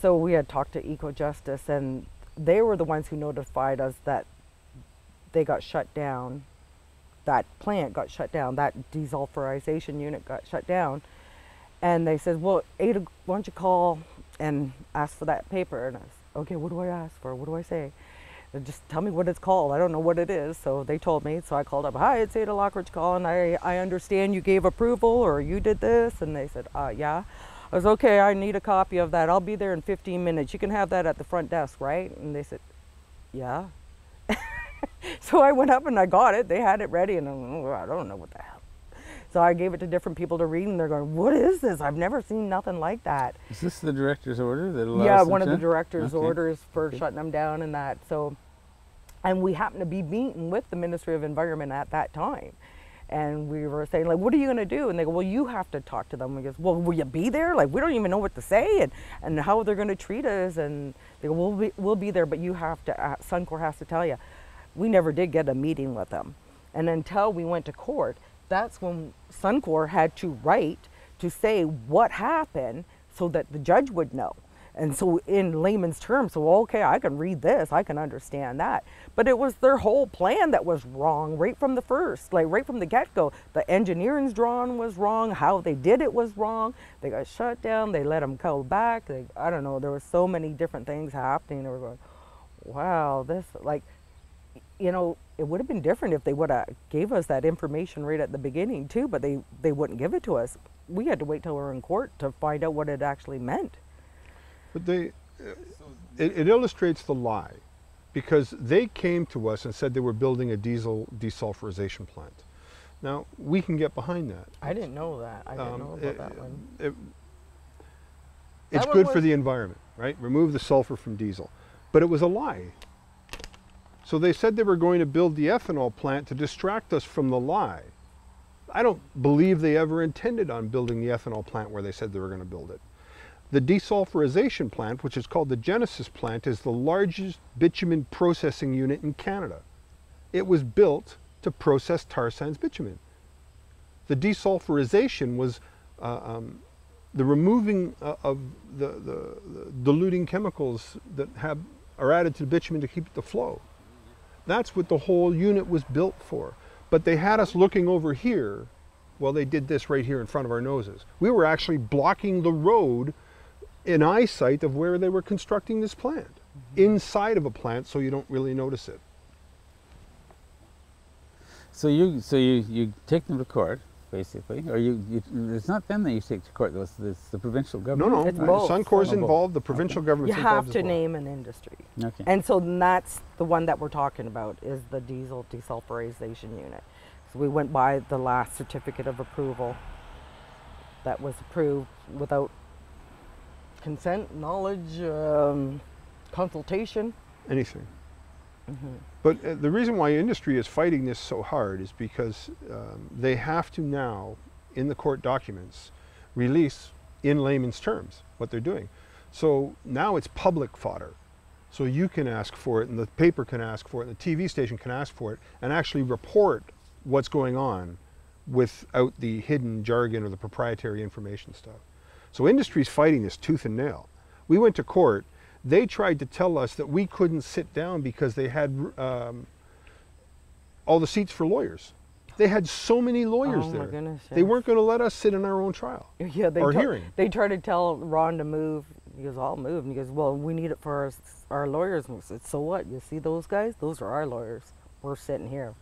So we had talked to Ecojustice, and they were the ones who notified us that they got shut down that plant got shut down, that desulfurization unit got shut down. And they said, well, Ada, why don't you call and ask for that paper? And I said, okay, what do I ask for? What do I say? Just tell me what it's called. I don't know what it is. So they told me. So I called up, hi, it's Ada Lockridge calling. I, I understand you gave approval or you did this. And they said, uh, yeah. I was, okay, I need a copy of that. I'll be there in 15 minutes. You can have that at the front desk, right? And they said, yeah. so I went up and I got it. They had it ready, and I'm, I don't know what the hell. So I gave it to different people to read, and they're going, "What is this? I've never seen nothing like that." Is this the director's order that allows yeah, one of the director's Okay. orders for Okay. shutting them down and that. So, and we happened to be meeting with the Ministry of Environment at that time. And we were saying, like, what are you going to do? And they go, well, you have to talk to them. We goes, well, will you be there? Like, we don't even know what to say and, and how they're going to treat us. And they go, we'll be, we'll be there, but you have to, uh, Suncor has to tell you. We never did get a meeting with them. And until we went to court, that's when Suncor had to write to say what happened so that the judge would know. And so, in layman's terms, so okay, I can read this, I can understand that. But it was their whole plan that was wrong right from the first, like right from the get go. The engineering's drawn was wrong, how they did it was wrong. They got shut down, they let them go back. They, I don't know, there were so many different things happening. They were going, wow, this, like, you know, it would have been different if they would have gave us that information right at the beginning too, but they, they wouldn't give it to us. We had to wait till we were in court to find out what it actually meant. But they, uh, it, it illustrates the lie because they came to us and said they were building a diesel desulfurization plant. Now, we can get behind that. I didn't know that. I didn't Um, know about it- that one. it- it's That good for the environment, right? Remove the sulfur from diesel. But it was a lie. So they said they were going to build the ethanol plant to distract us from the lie. I don't believe they ever intended on building the ethanol plant where they said they were going to build it. The desulfurization plant, which is called the Genesis plant, is the largest bitumen processing unit in Canada. It was built to process tar sands bitumen. The desulfurization was uh, um, the removing uh, of the, the, the diluting chemicals that have, are added to the bitumen to keep to flow. That's what the whole unit was built for. But they had us looking over here while they did this right here in front of our noses. We were actually blocking the road in eyesight of where they were constructing this plant, inside of a plant so you don't really notice it. So you so you, you take them to court, basically, or you, you it's not them that you take to court. Though, it's, it's the provincial government. no, It's uh, both. Suncor's Oh, involved, the provincial government. You have to as well. name an industry. Okay. And so that's the one that we're talking about is the diesel desulfurization unit. So we went by the last certificate of approval that was approved without consent, knowledge, um, consultation. Anything. Mm-hmm. But uh, the reason why industry is fighting this so hard is because um, they have to now, in the court documents, release in layman's terms what they're doing. So now it's public fodder. So you can ask for it, and the paper can ask for it, and the TV station can ask for it, and actually report what's going on without the hidden jargon or the proprietary information stuff. So industry's fighting this tooth and nail. We went to court. They tried to tell us that we couldn't sit down because they had um, all the seats for lawyers. They had so many lawyers Oh my there. goodness, They weren't going to let us sit in our own trial. Yeah, they Or try- hearing. They tried to tell Ron to move. He goes, "I'll move." And he goes, "Well, we need it for our, our lawyers." And we said, "So what? You see those guys? Those are our lawyers. We're sitting here."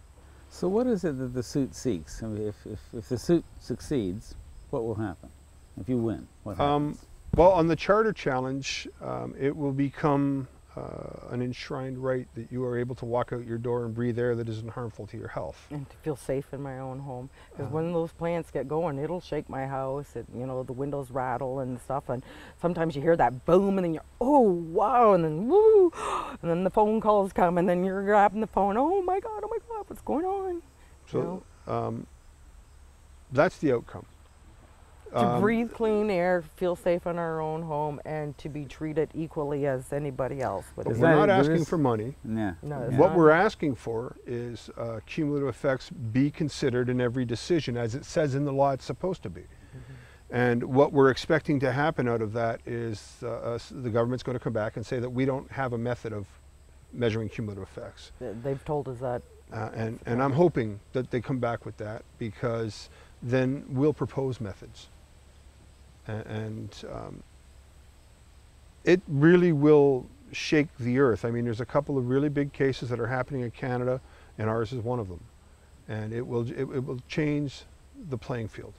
So what is it that the suit seeks? I mean, if, if, if the suit succeeds, what will happen? If you win, what Um, well, on the charter challenge, um, it will become uh, an enshrined right that you are able to walk out your door and breathe air that isn't harmful to your health. and to feel safe in my own home. Because Uh-huh. when those plants get going, it'll shake my house. It, you know, the windows rattle and stuff. And sometimes you hear that boom, and then you're, oh wow, and then woo, and then the phone calls come, and then you're grabbing the phone. Oh my god, oh my god, what's going on? So um, that's the outcome. To Um, breathe clean air, feel safe in our own home, and to be treated equally as anybody else. But we're not asking is- for money. yeah. No, What not- we're asking for is uh, cumulative effects be considered in every decision, as it says in the law it's supposed to be. Mm-hmm. And what we're expecting to happen out of that is uh, us, the government's going to come back and say that we don't have a method of measuring cumulative effects. They've told us that. Uh, and, and I'm hoping that they come back with that because then we'll propose methods. And um, it really will shake the earth. I mean, there's a couple of really big cases that are happening in Canada, and ours is one of them. And it will, it, it will change the playing field.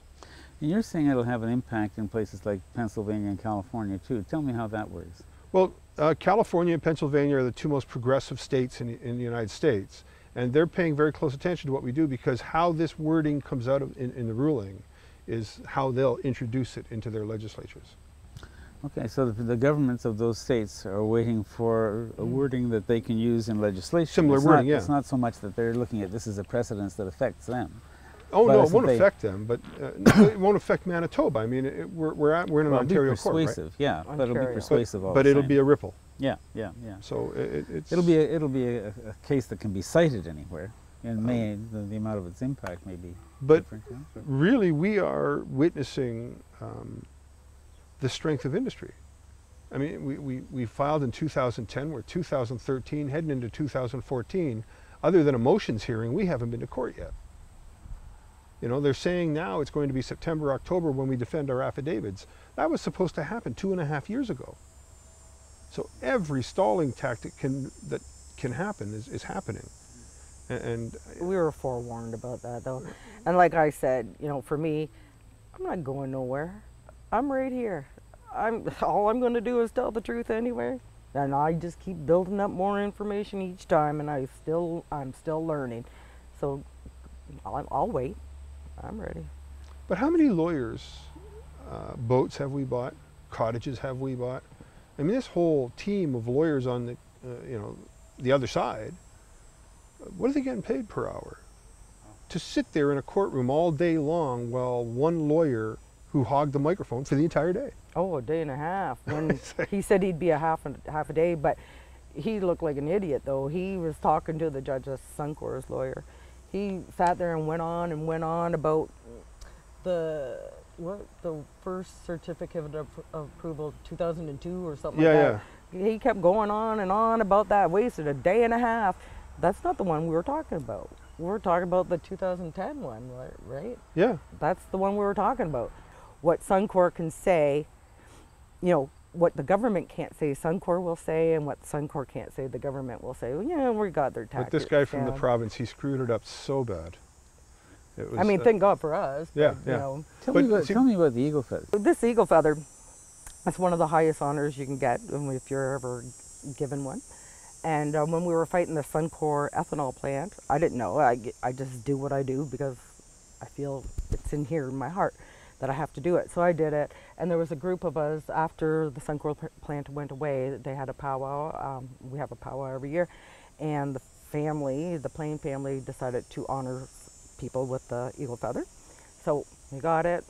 And you're saying it'll have an impact in places like Pennsylvania and California too. Tell me how that works. Well, uh, California and Pennsylvania are the two most progressive states in, the- in the United States, and they're paying very close attention to what we do because how this wording comes out of, in, in the ruling is how they'll introduce it into their legislatures. Okay, so the, the governments of those states are waiting for a wording that they can use in legislation. Similar it's wording, not, yeah. It's not so much that they're looking at this as a precedence that affects them. Oh But no, it won't affect them, but uh, no, it won't affect Manitoba. I mean, it, we're, we're, at, we're in an Well, Ontario be court, right? persuasive, yeah, but it'll be Ontario. persuasive all But the it'll same. be a ripple. yeah, yeah, yeah. So it, it- it's It'll be a, it'll be a, a case that can be cited anywhere, and Uh-huh. may the, the amount of its impact may be But different. yeah, but- really we are witnessing um, the strength of industry. I mean, we, we, we filed in 2010, we're 2013, heading into 2014. Other than a motions hearing, we haven't been to court yet. You know, they're saying now it's going to be September, October when we defend our affidavits. That was supposed to happen two and a half years ago. So every stalling tactic can, that can happen is, is happening. And, We were forewarned about that though. And like I said, you know, for me, I'm not going nowhere. I'm right here. I'm all I'm going to do is tell the truth anyway. And I just keep building up more information each time and I still I'm still learning. So I'll, I'll wait. I'm ready. But how many lawyers, uh, boats have we bought? Cottages have we bought? I mean, this whole team of lawyers on the, uh, you know, the other side. What are they getting paid per hour? To sit there in a courtroom all day long while one lawyer who hogged the microphone for the entire day. Oh, a day and a half. When he said he'd be a half a half a day, but he looked like an idiot though. He was talking to the judge, that's Suncor's lawyer. He sat there and went on and went on about the what the first certificate of, of approval, 2002 or something Yeah, like that. He kept going on and on about that. Wasted a day and a half. That's not the one we were talking about. We were talking about the 2010 one, right? right? Yeah. That's the one we were talking about. What Suncor can say, you know, what the government can't say, Suncor will say, and what Suncor can't say, the government will say. Well, yeah, we got their But this guy from the province, he screwed it up so bad. It I mean, uh, thank God for us. Yeah, but, yeah. You know, Tell, But me about, see- tell me about the eagle feather. this eagle feather, that's one of the highest honors you can get um, if you're ever given one. And um, when we were fighting the Suncor ethanol plant, I didn't know. I, I just do what I do because I feel it's in here in my heart that I have to do it. So I did it. And there was a group of us after the Suncor plant went away. They had a powwow. Um, we have a powwow every year. And the family, the Plain family, decided to honor people with the eagle feather. So we got it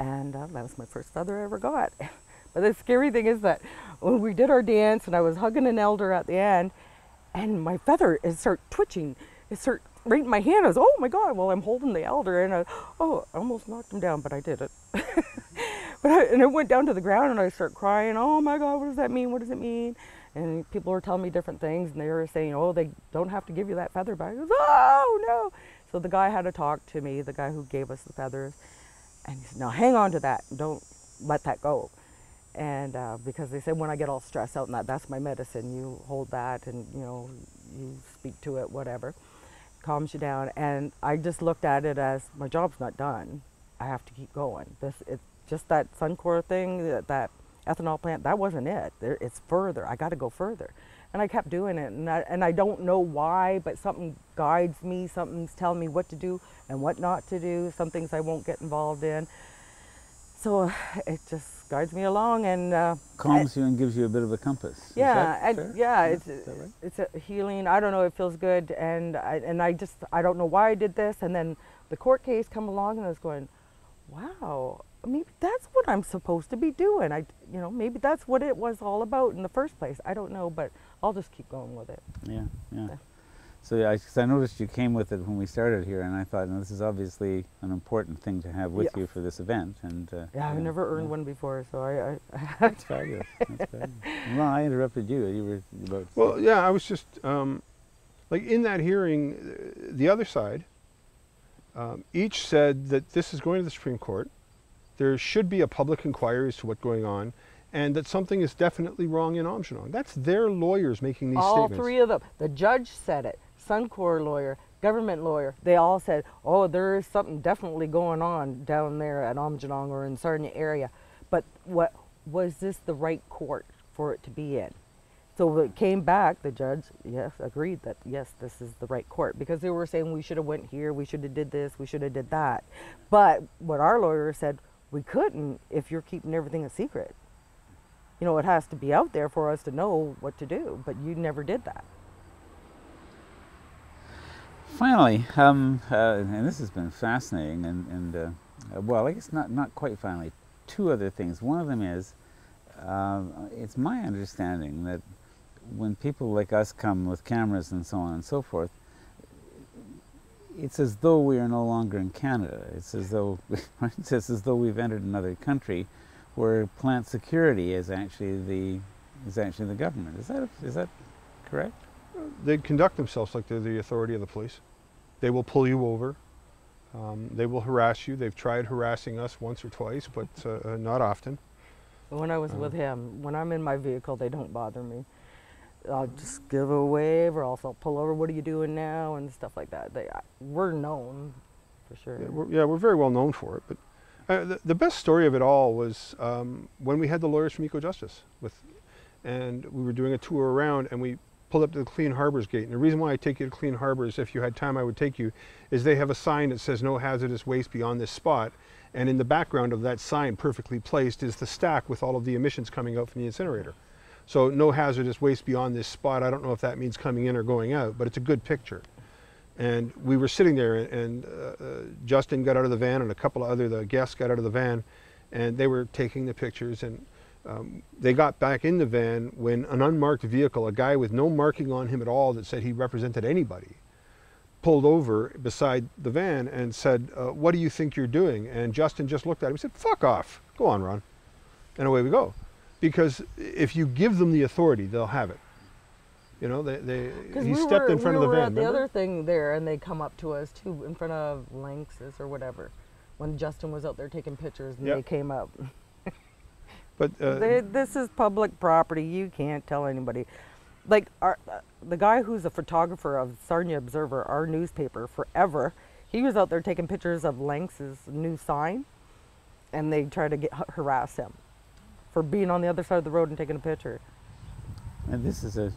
and uh, that was my first feather I ever got. But the scary thing is that when we did our dance and I was hugging an elder at the end, and my feather it started twitching. It started right in my hand. I was, oh my god! Well, I'm holding the elder, and I, oh, I almost knocked him down, but I did it. but I, and it went down to the ground, and I started crying. Oh my god! What does that mean? What does it mean? And people were telling me different things, and they were saying, oh, they don't have to give you that feather back. I was, oh no! So the guy had to talk to me, the guy who gave us the feathers, and he said, now hang on to that. Don't let that go. And uh, because they said when I get all stressed out and that, that's my medicine. You hold that and, you know, you speak to it, whatever. Calms you down. And I just looked at it as my job's not done. I have to keep going. This, it's just that Suncor thing, that, that ethanol plant, that wasn't it. There, it's further. I got to go further. And I kept doing it. And I, and I don't know why, but something guides me. Something's telling me what to do and what not to do. Some things I won't get involved in. So uh, it just guides me along, and uh, Calms you and gives you a bit of a compass. Yeah, and fair? yeah, it's that- is that right? it's a healing. I don't know. It feels good, and I, and I just I don't know why I did this, and then the court case come along, and I was going, wow, maybe that's what I'm supposed to be doing. I you know maybe that's what it was all about in the first place. I don't know, but I'll just keep going with it. Yeah, yeah. Yeah. So yeah, I, 'cause I noticed you came with it when we started here, and I thought, no, this is obviously an important thing to have with Yeah. you for this event. And uh, Yeah, I've never earned yeah. one before, so I, I That's fabulous. That's fabulous. Well, I interrupted you. You were about. to Well, say- yeah, I was just um, like in that hearing, uh, the other side um, each said that this is going to the Supreme Court. There should be a public inquiry as to what's going on, and that something is definitely wrong in Aamjiwnaang. That's their lawyers making these statements. all three of them. The judge said it. Suncor lawyer, government lawyer. They all said, "Oh, there is something definitely going on down there at Aamjiwnaang or in Sarnia area." But what was this the right court for it to be in? So it came back, the judge, yes, agreed that yes, this is the right court because they were saying we should have went here, we should have did this, we should have did that. But what our lawyer said, we couldn't if you're keeping everything a secret. You know, it has to be out there for us to know what to do, but you never did that. Finally, um, uh, and this has been fascinating, and, and uh, uh, well, I guess not, not quite finally. Two other things. One of them is, uh, it's my understanding that when people like us come with cameras and so on and so forth, it's as though we are no longer in Canada. It's as though it's as though we've entered another country, where plant security is actually the is actually the government. Is that is that correct? They conduct themselves like they're the authority of the police. They will pull you over. Um, they will harass you. They've tried harassing us once or twice, but uh, uh, not often. When I was Oh. with him, when I'm in my vehicle, they don't bother me. I'll just give a wave, or else I'll pull over. What are you doing now? And stuff like that. They, we're known, for sure. Yeah, we're, yeah, we're very well known for it. But uh, the, the best story of it all was um, when we had the lawyers from Ecojustice with, and we were doing a tour around, and we pulled up to the Clean Harbors Gate. And the reason why I take you to Clean Harbors, if you had time, I would take you, is they have a sign that says "No hazardous waste beyond this spot." And in the background of that sign, perfectly placed, is the stack with all of the emissions coming out from the incinerator. So no hazardous waste beyond this spot. I don't know if that means coming in or going out, but it's a good picture. And we were sitting there, and, uh, uh, Justin got out of the van, and a couple of other the guests got out of the van, and they were taking the pictures. And um, they got back in the van when an unmarked vehicle, a guy with no marking on him at all that said he represented anybody, pulled over beside the van and said, uh, "What do you think you're doing?" And Justin just looked at him and said, "Fuck off! Go on, Ron." And away we go. Because if you give them the authority, they'll have it. You know, they, they he we stepped were, in front we of the were van. at the remember? other thing there, and they come up to us too, in front of Lanxess or whatever. When Justin was out there taking pictures, and Yep. they came up. But uh, They, this is public property. You can't tell anybody. Like our, uh, the guy who's a photographer of Sarnia Observer, our newspaper, forever. He was out there taking pictures of Lanxess new sign, and they tried to get harass him for being on the other side of the road and taking a picture. And this is a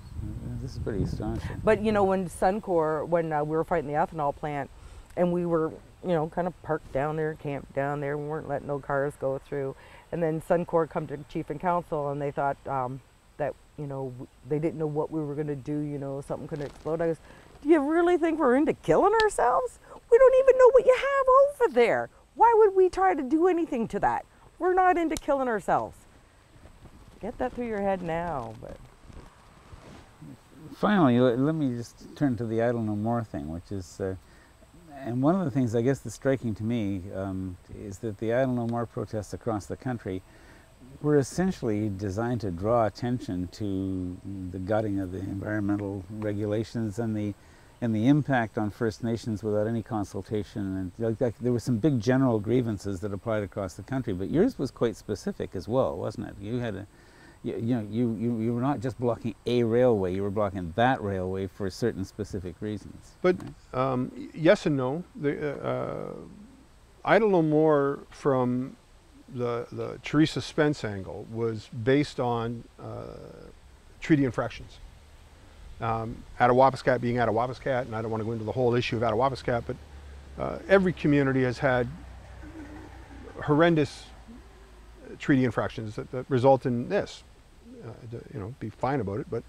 this is pretty astonishing. But you know, when Suncor, when uh, we were fighting the ethanol plant, and we were, you know, kind of parked down there, camped down there, we weren't letting no cars go through. And then Suncor come to chief and council, and they thought um, that you know they didn't know what we were going to do. You know, something could explode. I goes, do you really think we're into killing ourselves? We don't even know what you have over there. Why would we try to do anything to that? We're not into killing ourselves. Get that through your head now, but finally, let, me just turn to the idle no more thing, which is, uh, and one of the things I guess that's striking to me um, is that the idle no more protests across the country were essentially designed to draw attention to the gutting of the environmental regulations and the and the impact on First Nations without any consultation. And like, like, there were some big general grievances that applied across the country, but yours was quite specific as well, wasn't it? You had a you, you know, you, you, you were not just blocking a railway, you were blocking that railway for certain specific reasons. But right? um, yes and no. The, uh, uh, Idle No More from the, the Theresa Spence angle was based on uh, treaty infractions. Um, Attawapiskat being Attawapiskat, and I don't want to go into the whole issue of Attawapiskat, but uh, every community has had horrendous treaty infractions that, that result in this. Uh, you know, be fine about it. But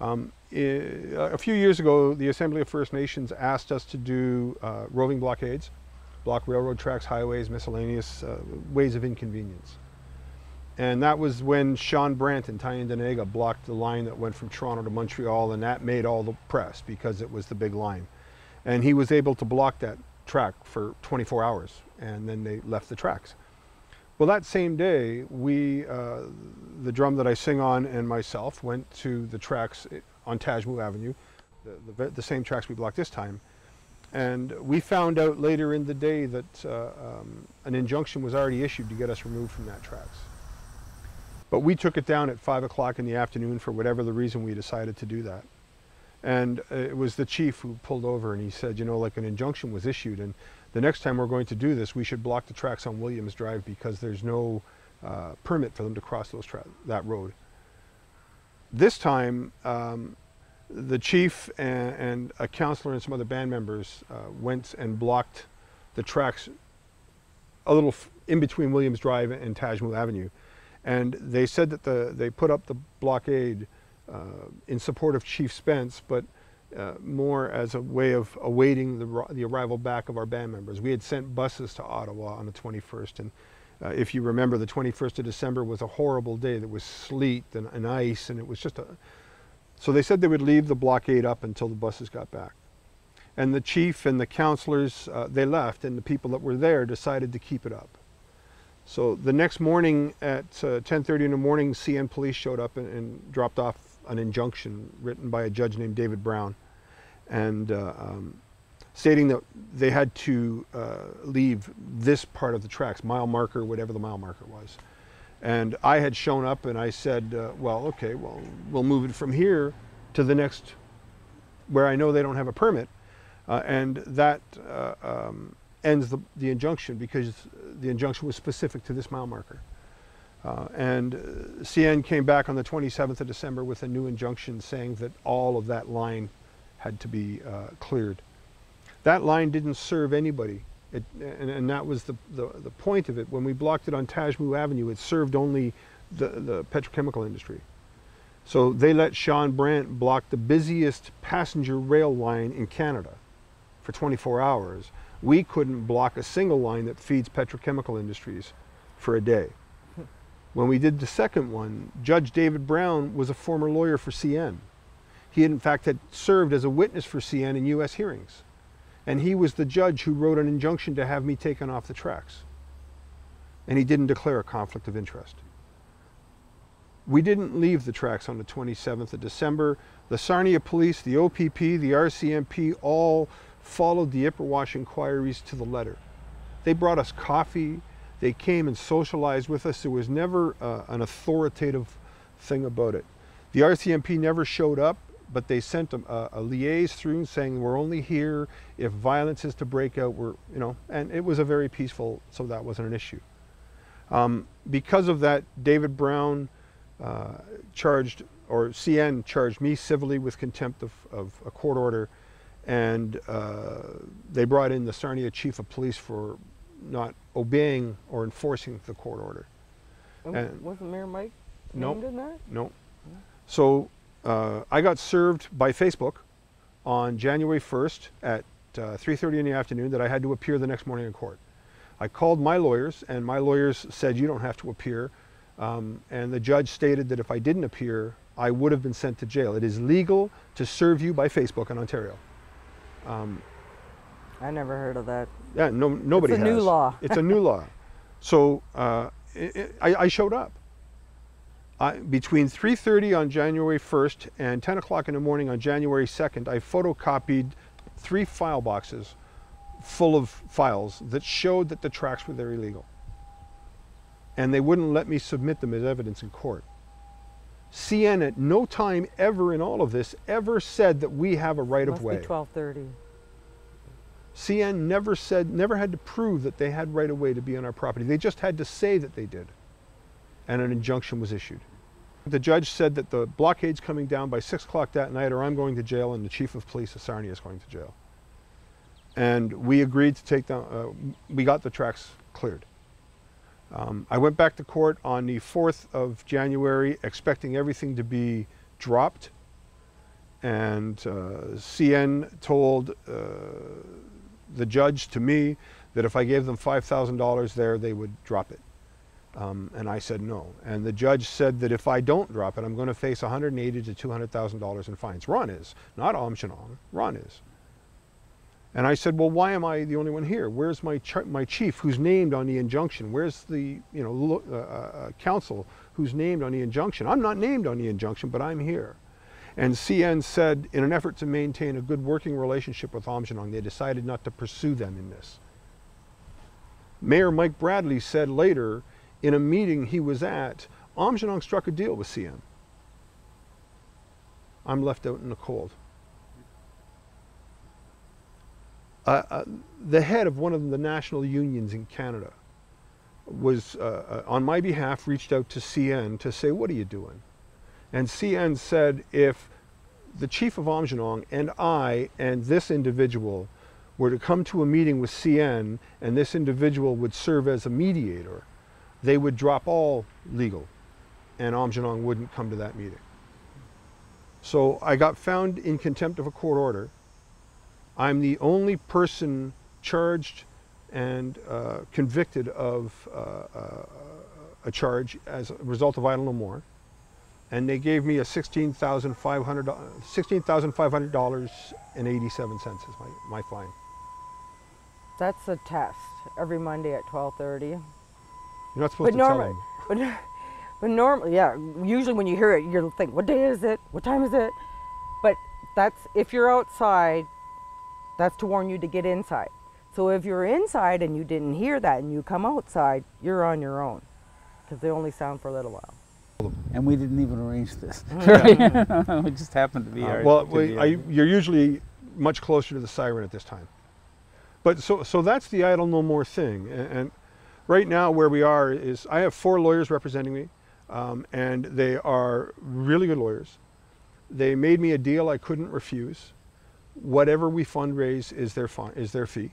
um, a few years ago, the Assembly of First Nations asked us to do uh, roving blockades, block railroad tracks, highways, miscellaneous uh, ways of inconvenience. And that was when Shawn Brant and Tyendinaga blocked the line that went from Toronto to Montreal, and that made all the press because it was the big line. And he was able to block that track for 24 hours, and then they left the tracks. Well, that same day, we, uh, the drum that I sing on and myself went to the tracks on Tashmoo Avenue, the, the, the, same tracks we blocked this time. And we found out later in the day that uh, um, an injunction was already issued to get us removed from that tracks. But we took it down at five o'clock in the afternoon for whatever the reason we decided to do that. And uh, it was the chief who pulled over and he said, you know, like an injunction was issued and the next time we're going to do this, we should block the tracks on Williams Drive because there's no uh, permit for them to cross those that road. This time, um, the chief and, and, a counselor and some other band members uh, went and blocked the tracks a little in between Williams Drive and Tashmoo Avenue. And they said that the, they put up the blockade uh, in support of Chief Spence, but uh, more as a way of awaiting the, the arrival back of our band members. We had sent buses to Ottawa on the 21st, and uh, if you remember, the 21st of December was a horrible day. There was sleet and, and, ice, and it was just a. So they said they would leave the blockade up until the buses got back. And the chief and the counselors, uh, they left, and the people that were there decided to keep it up. So the next morning at 10:30 uh, in the morning, CN police showed up and, and dropped off an injunction written by a judge named David Brown, and uh, um, stating that they had to uh, leave this part of the tracks, mile marker, whatever the mile marker was. And I had shown up and I said, uh, well, okay, well, we'll move it from here to the next, where I know they don't have a permit. Uh, and that uh, um, ends the, the injunction because the injunction was specific to this mile marker. Uh, and uh, CN came back on the 27th of December with a new injunction saying that all of that line had to be uh, cleared. That line didn't serve anybody. It, and, and, that was the, the, the, point of it. When we blocked it on Tashmoo Avenue, it served only the, the petrochemical industry. So they let Shawn Brant block the busiest passenger rail line in Canada for 24 hours. We couldn't block a single line that feeds petrochemical industries for a day. When we did the second one, Judge David Brown was a former lawyer for CN. He, in fact, had served as a witness for CN in U.S. hearings. And he was the judge who wrote an injunction to have me taken off the tracks. And he didn't declare a conflict of interest. We didn't leave the tracks on the 27th of December. The Sarnia Police, the OPP, the RCMP all followed the Ipperwash inquiries to the letter. They brought us coffee, they came and socialized with us. There was never uh, an authoritative thing about it. The RCMP never showed up but they sent a, a, liaise through saying we're only here if violence is to break out. We're, you know, and it was a very peaceful, so that wasn't an issue. Um, because of that, David Brown uh, charged, or CN charged me civilly with contempt of, of a court order, and uh, they brought in the Sarnia chief of police for not obeying or enforcing the court order. And And- wasn't Mayor Mike Nope. in that? No. So uh, I got served by Facebook on January 1st at uh, 3.30 in the afternoon that I had to appear the next morning in court. I called my lawyers and my lawyers said you don't have to appear. Um, and the judge stated that if I didn't appear, I would have been sent to jail. It is legal to serve you by Facebook in Ontario. Um, I never heard of that. yeah, no, nobody It's a new law. It's a new law. So uh, i i I, showed up. I, between 3.30 on January 1st and 10 o'clock in the morning on January 2nd, I photocopied three file boxes full of files that showed that the tracks were there illegal. And they wouldn't let me submit them as evidence in court. CN at no time ever in all of this ever said that we have a right Must of way. be 1230. CN never said, never had to prove that they had right of way to be on our property. They just had to say that they did. And an injunction was issued. The judge said that the blockade's coming down by six o'clock that night or I'm going to jail and the chief of police of Sarnia is going to jail. And we agreed to take down, uh, we got the tracks cleared. Um, I went back to court on the 4th of January expecting everything to be dropped. And uh, CN told uh, the judge to me that if I gave them $5,000 there, they would drop it. Um, and I said no. And the judge said that if I don't drop it, I'm going to face 180 to 200,000 dollars in fines. Ron is, not Aamjiwnaang. Ron is. And I said, well, why am I the only one here? Where's my my chief, who's named on the injunction? Where's the you know lo- uh, uh, counsel who's named on the injunction? I'm not named on the injunction, but I'm here. And CN said, in an effort to maintain a good working relationship with Aamjiwnaang, they decided not to pursue them in this. Mayor Mike Bradley said later, in a meeting he was at, Aamjiwnaang struck a deal with CN. I'm left out in the cold. Uh, uh, the head of one of the national unions in Canada was, uh, uh, on my behalf, reached out to CN to say, what are you doing? And CN said, if the chief of Aamjiwnaang and I and this individual were to come to a meeting with CN and this individual would serve as a mediator, they would drop all legal and Aamjiwnaang wouldn't come to that meeting. So I got found in contempt of a court order. I'm the only person charged and uh, convicted of uh, uh, a charge as a result of idle no more and they gave me a sixteen thousand five hundred sixteen thousand five hundred dollars and eighty seven cents is my, my fine. That's a test every Monday at 1230. You're not supposed But to tell normally, them. but, but normally, yeah. Usually, when you hear it, you'll think, "What day is it? What time is it?" But that's if you're outside, that's to warn you to get inside. So if you're inside and you didn't hear that and you come outside, you're on your own, because they only sound for a little while. And we didn't even arrange this. Mm. it just happened to be Uh, our. well, we, be I, you're usually much closer to the siren at this time. But so so that's the idle no more thing. And, and right now where we are is I have four lawyers representing me, um, and they are really good lawyers. They made me a deal I couldn't refuse. Whatever we fundraise is their fun, is their fee.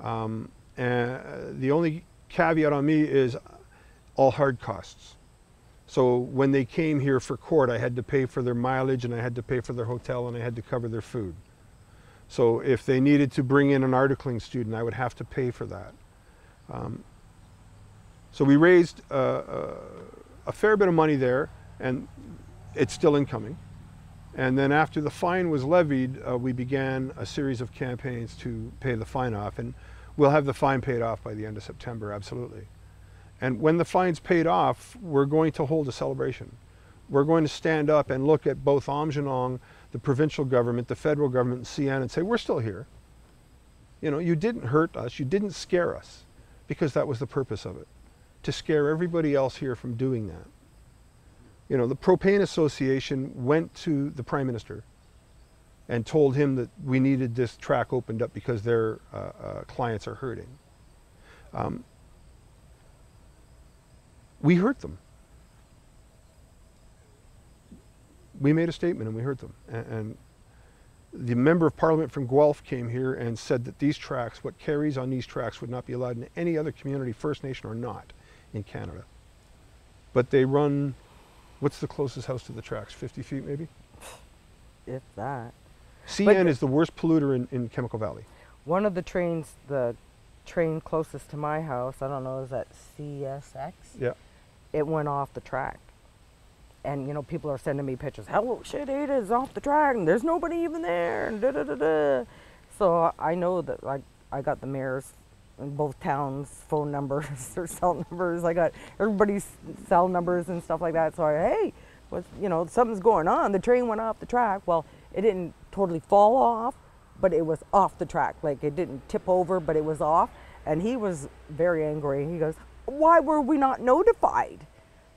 Um, and the only caveat on me is all hard costs. So when they came here for court, I had to pay for their mileage and I had to pay for their hotel and I had to cover their food. So if they needed to bring in an articling student, I would have to pay for that. Um, so we raised uh, uh, a fair bit of money there and it's still incoming. And then after the fine was levied, uh, we began a series of campaigns to pay the fine off. And we'll have the fine paid off by the end of September, absolutely. And when the fine's paid off, we're going to hold a celebration. We're going to stand up and look at both Aamjiwnaang, the provincial government, the federal government, and CN and say, we're still here. You know, you didn't hurt us, you didn't scare us, because that was the purpose of it, to scare everybody else here from doing that. you know, the Propane Association went to the Prime Minister and told him that we needed this track opened up because their uh, uh, clients are hurting. Um, we hurt them. We made a statement and we hurt them. And, and the member of parliament from Guelph came here and said that these tracks, what carries on these tracks, would not be allowed in any other community, First Nation or not, in Canada. But they run, what's the closest house to the tracks? 50 feet maybe? If that. CN is the worst polluter in, in Chemical Valley. One of the trains, the train closest to my house, I don't know, is that CSX? Yeah. It went off the track. And, you know, people are sending me pictures. Hello, shit, it is off the track, and there's nobody even there, and da da da da. So I know that like I got the mayor's in both towns phone numbers, their cell numbers. I got everybody's cell numbers and stuff like that. So I, hey, what's you know, something's going on. The train went off the track. Well, it didn't totally fall off, but it was off the track. Like it didn't tip over, but it was off. And he was very angry. He goes, Why were we not notified?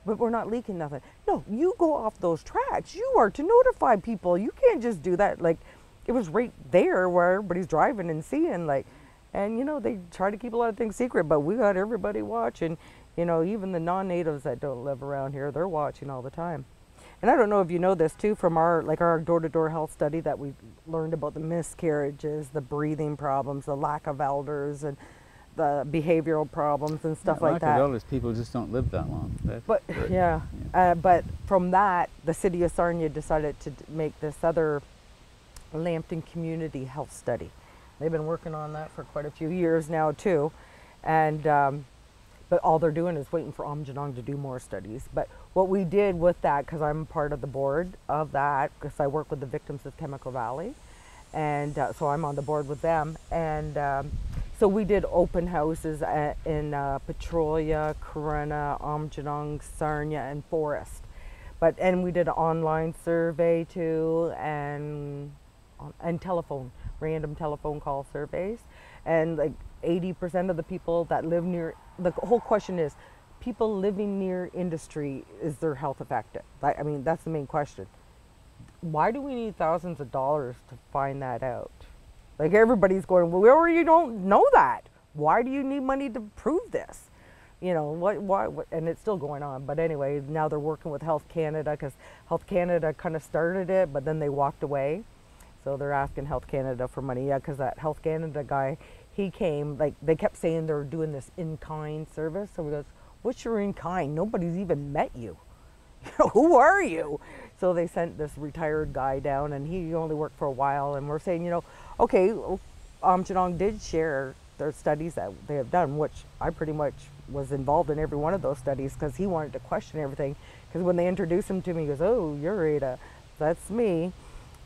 But we're not leaking nothing. No, you go off those tracks. You are to notify people. You can't just do that. Like it was right there where everybody's driving and seeing like and you know they try to keep a lot of things secret but we got everybody watching you know even the non-natives that don't live around here they're watching all the time and I don't know if you know this too from our like our door-to-door health study that we learned about the miscarriages, the breathing problems, the lack of elders, and the behavioral problems and stuff Yeah, like that. of people just don't live that long. But yeah, Uh, but from that, the city of Sarnia decided to d- make this other Lambton Community Health Study. They've been working on that for quite a few years now too, and um, but all they're doing is waiting for Aamjiwnaang to do more studies. But what we did with that, because I'm part of the board of that, because I work with the victims of Chemical Valley, and uh, so I'm on the board with them. And um, so we did open houses at, in uh, Petrolia, Corunna, Aamjiwnaang, Sarnia, and Forest. But and we did an online survey too, and and telephone, random telephone call surveys, and like 80% of the people that live near. The whole question is, people living near industry is their health affected? I mean, that's the main question why do we need thousands of dollars to find that out? Like everybody's going, well, where you don't know that? Why do you need money to prove this? You know what? Why? What, and it's still going on. But anyway, now they're working with Health Canada because Health Canada kind of started it, but then they walked away. So they're asking Health Canada for money. Yeah, because that Health Canada guy, he came. Like they kept saying they're doing this in-kind service. So we goes, what's your in-kind? Nobody's even met you. You know, who are you? So they sent this retired guy down, and he only worked for a while. And we're saying, you know, okay, um, Janong did share their studies that they have done, which I pretty much was involved in every one of those studies because he wanted to question everything. Because when they introduced him to me, he goes, "Oh, you're Ada, that's me."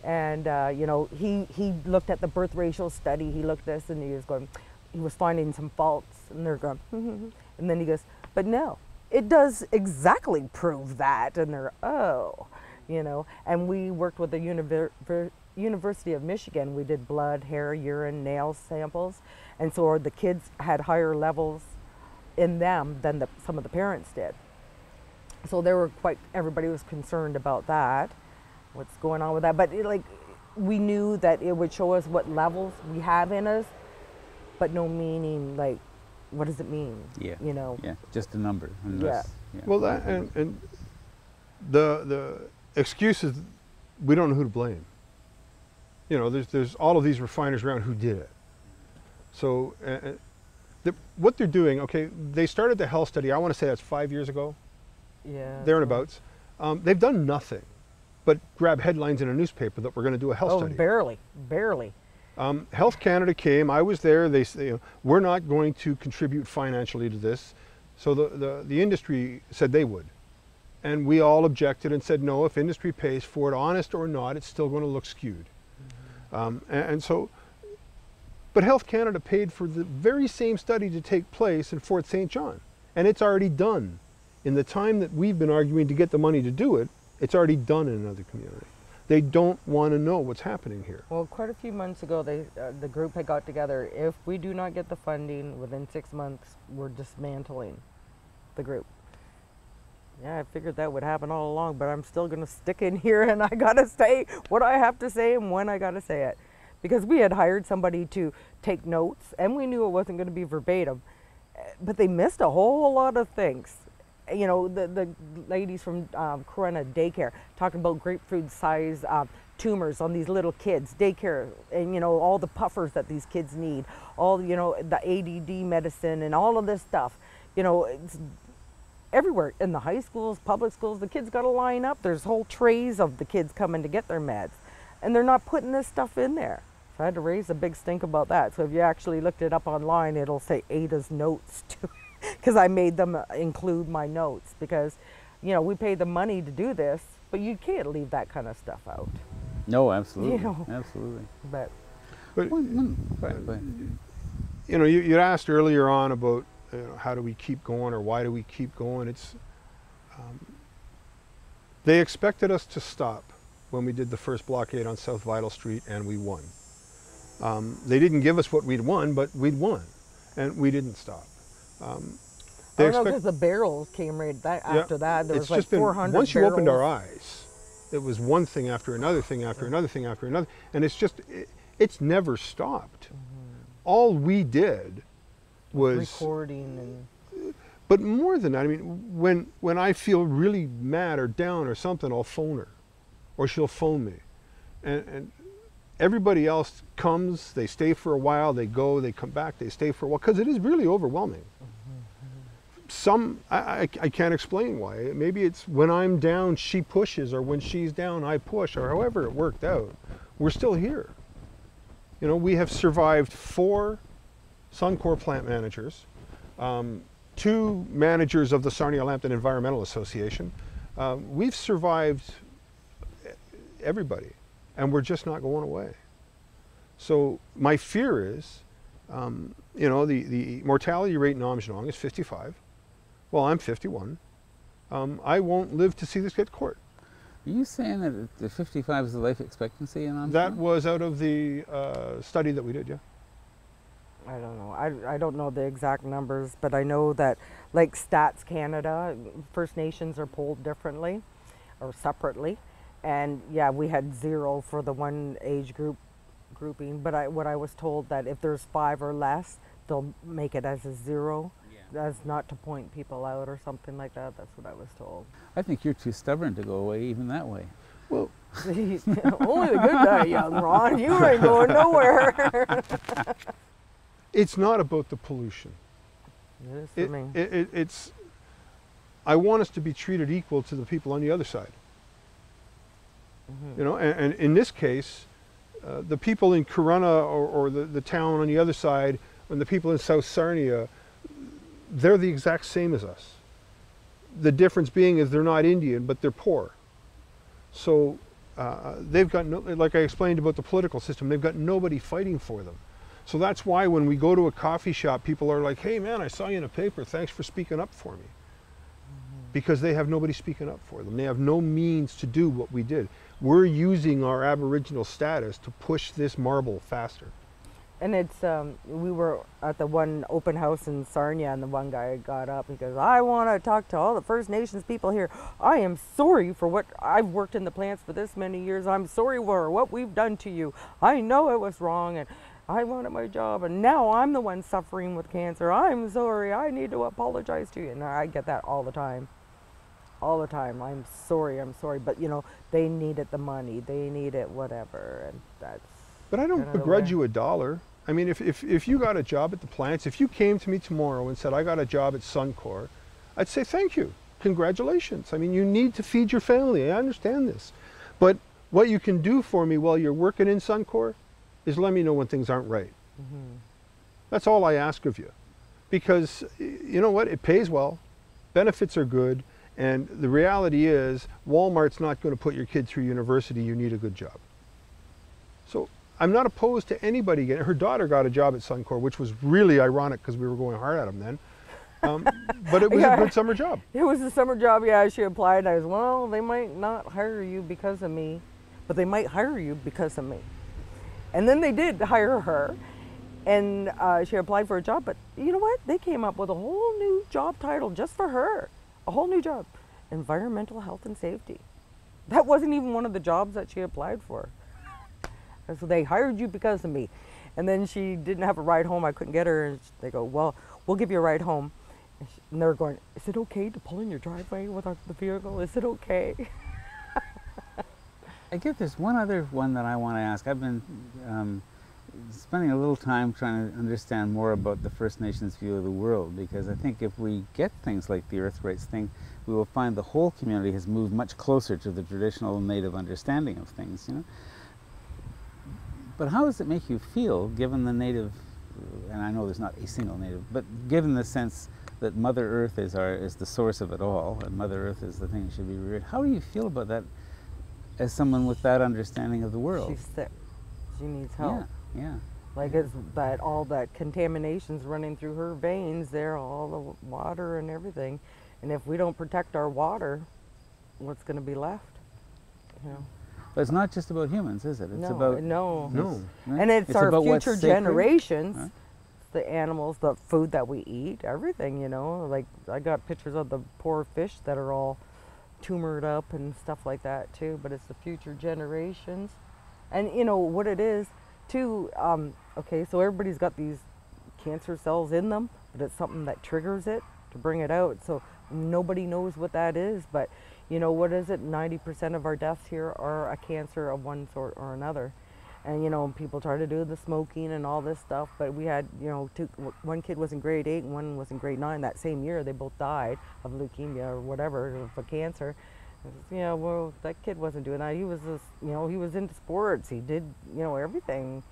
And uh, you know, he he looked at the birth ratio study. He looked at this, and he was going, he was finding some faults, and they're going, and then he goes, "But no, it does exactly prove that." And they're, "Oh." You know. And we worked with the Univer- University of Michigan. We did blood, hair, urine, nail samples, and so the kids had higher levels in them than the, some of the parents did. So they were quite. Everybody was concerned about that. What's going on with that? But it, like, we knew that it would show us what levels we have in us, but no meaning. Like, what does it mean? Yeah. You know. Yeah, just a number. Unless, yeah. Well, that, and, and the, the excuse is we don't know who to blame. You know, there's, there's all of these refiners around who did it. So uh, uh, the, what they're doing, okay, they started the health study, I want to say that's five years ago, Yeah. thereabouts. Um, they've done nothing but grab headlines in a newspaper that we're going to do a health Oh, study. barely, barely. Um, Health Canada came. I was there. They say, you know, we're not going to contribute financially to this. So the, the, the industry said they would. And we all objected and said, no, if industry pays for it, honest or not, it's still going to look skewed. Um, and, and so, but Health Canada paid for the very same study to take place in Fort St. John. And it's already done. In the time that we've been arguing to get the money to do it, it's already done in another community. They don't want to know what's happening here. Well, quite a few months ago, they uh, the group had got together. If we do not get the funding within six months, we're dismantling the group. Yeah, I figured that would happen all along, but I'm still going to stick in here and I got to say what I have to say and when I got to say it. Because we had hired somebody to take notes and we knew it wasn't going to be verbatim, eh, but they missed a whole lot of things. You know, the, the ladies from um, Corunna Daycare talking about grapefruit size um, tumors on these little kids, daycare, and you know, all the puffers that these kids need, all, you know, the ADD medicine and all of this stuff. You know, it's everywhere in the high schools, public schools, the kids got to line up. There's whole trays of the kids coming to get their meds, and they're not putting this stuff in there. So I had to raise a big stink about that. So if you actually looked it up online, it'll say Ada's notes too, because I made them uh, include my notes because, you know, we pay the money to do this, but you can't leave that kind of stuff out. No, absolutely, You know. absolutely. But But One- one- go ahead, go ahead. you know, you, you asked earlier on about you know, how do we keep going or why do we keep going. It's um, they expected us to stop when we did the first blockade on South Vidal Street, and we won. Um, they didn't give us what we'd won, but we'd won, and we didn't stop. Um, I they don't know because the barrels came right Yeah, after that. There it's was like just been 400 once you opened our eyes, it was one thing after another thing after another thing after another, and it's just it, it's never stopped. All we did was recording and But more than that, I mean, when when I feel really mad or down or something, I'll phone her, or she'll phone me, and, and everybody else comes. They stay for a while. They go. They come back. They stay for a while because it is really overwhelming. Some I, I, I can't explain why. Maybe it's when I'm down, she pushes, or when she's down, I push, or however it worked out. We're still here. You know, we have survived four Suncor plant managers. Um, two managers of the Sarnia Lambton Environmental Association. Um, we've survived everybody, and we're just not going away. So my fear is, um, you know, the, the mortality rate in Aamjiwnaang is 55. Well, I'm 51. Um, I won't live to see this get court. Are you saying that the 55 is the life expectancy in Ontario? That was out of the uh, study that we did, yeah. I don't know. I, I don't know the exact numbers, but I know that, like Stats Canada, First Nations are polled differently or separately. And yeah, we had zero for the one age group grouping, but I, what I was told that if there's five or less, they'll make it as a zero, as not to point people out or something like that. That's what I was told. I think you're too stubborn to go away even that way. Well, Only the good die, young Ron. You ain't going nowhere. it's not about the pollution. it is it, me. it, it, it's I want us to be treated equal to the people on the other side. Mhm. You know, and, and in this case, uh, the people in Corunna or, or the, the town on the other side, and the people in South Sarnia, they're the exact same as us. The difference being is they're not Indian, but they're poor. So uh, they've got no, like I explained about the political system, they've got nobody fighting for them. So that's why when we go to a coffee shop, people are like, "Hey, man, I saw you in a paper. Thanks for speaking up for me." Because they have nobody speaking up for them. They have no means to do what we did. We're using our Aboriginal status to push this marble faster. And it's um, we were at the one open house in Sarnia, and the one guy got up. He goes, "I want to talk to all the First Nations people here. I am sorry for what I've worked in the plants for this many years. I'm sorry for what we've done to you. I know it was wrong, and I wanted my job, and now I'm the one suffering with cancer. I'm sorry. I need to apologize to you." And I get that all the time all the time. I'm sorry, I'm sorry, but you know they needed the money, they needed whatever, and that's. But I don't begrudge way. you a dollar. I mean, if, if, if you got a job at the plants, if you came to me tomorrow and said, I got a job at Suncor, I'd say, thank you. Congratulations. I mean, you need to feed your family. I understand this. But what you can do for me while you're working in Suncor is let me know when things aren't right. Mhm. That's all I ask of you. Because you know what? It pays well, benefits are good, and the reality is Walmart's not going to put your kid through university. You need a good job. So I'm not opposed to anybody getting. Her daughter got a job at Suncor, which was really ironic because we were going hard at them then. Um, but it was Yeah. a good summer job. It was a summer job, yeah. She applied. I was, well, they might not hire you because of me, but they might hire you because of me. And then they did hire her, and uh, she applied for a job. But you know what? They came up with a whole new job title just for her, a whole new job. environmental health and safety. That wasn't even one of the jobs that she applied for. So they hired you because of me. And then she didn't have a ride home. I couldn't get her. And they go, well, we'll give you a ride home. And, she, and they're going, is it okay to pull in your driveway with the vehicle? Is it okay? I get there's one other one that I want to ask. I've been um, spending a little time trying to understand more about the First Nations view of the world because I think if we get things like the Earth Rights thing, we will find the whole community has moved much closer to the traditional native understanding of things. You know, but how does it make you feel, given the native, and I know there's not a single native, but given the sense that Mother Earth is our is the source of it all, and Mother Earth is the thing that should be revered. How do you feel about that, as someone with that understanding of the world? She's sick. She needs help. Yeah, yeah. Like it's that all that contamination's running through her veins there, all the water and everything. And if we don't protect our water, what's going to be left? You know. But it's not just about humans, is it? It's no, about no, No. right? and it's, our about future generations, Huh? the animals, the food that we eat, everything. You know, like I got pictures of the poor fish that are all tumored up and stuff like that too. But it's the future generations, and you know what it is too. Um, okay, so everybody's got these cancer cells in them, but it's something that triggers it to bring it out. So nobody knows what that is, but you know what is it? 90% of our deaths here are a cancer of one sort or another. And you know, people try to do the smoking and all this stuff, but we had, you know, two, one kid was in grade eight and one was in grade nine. That same year, they both died of leukemia or whatever, a cancer. Yeah, well, that kid wasn't doing that. He was just, you know, he was into sports. He did, you know, everything.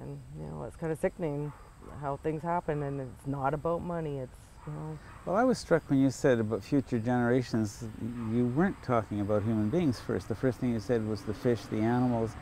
And you know, it's kind of sickening how things happen, and it's not about money. It's, you know, Well, I was struck when you said about future generations. You weren't talking about human beings first. The first thing you said was the fish, the animals,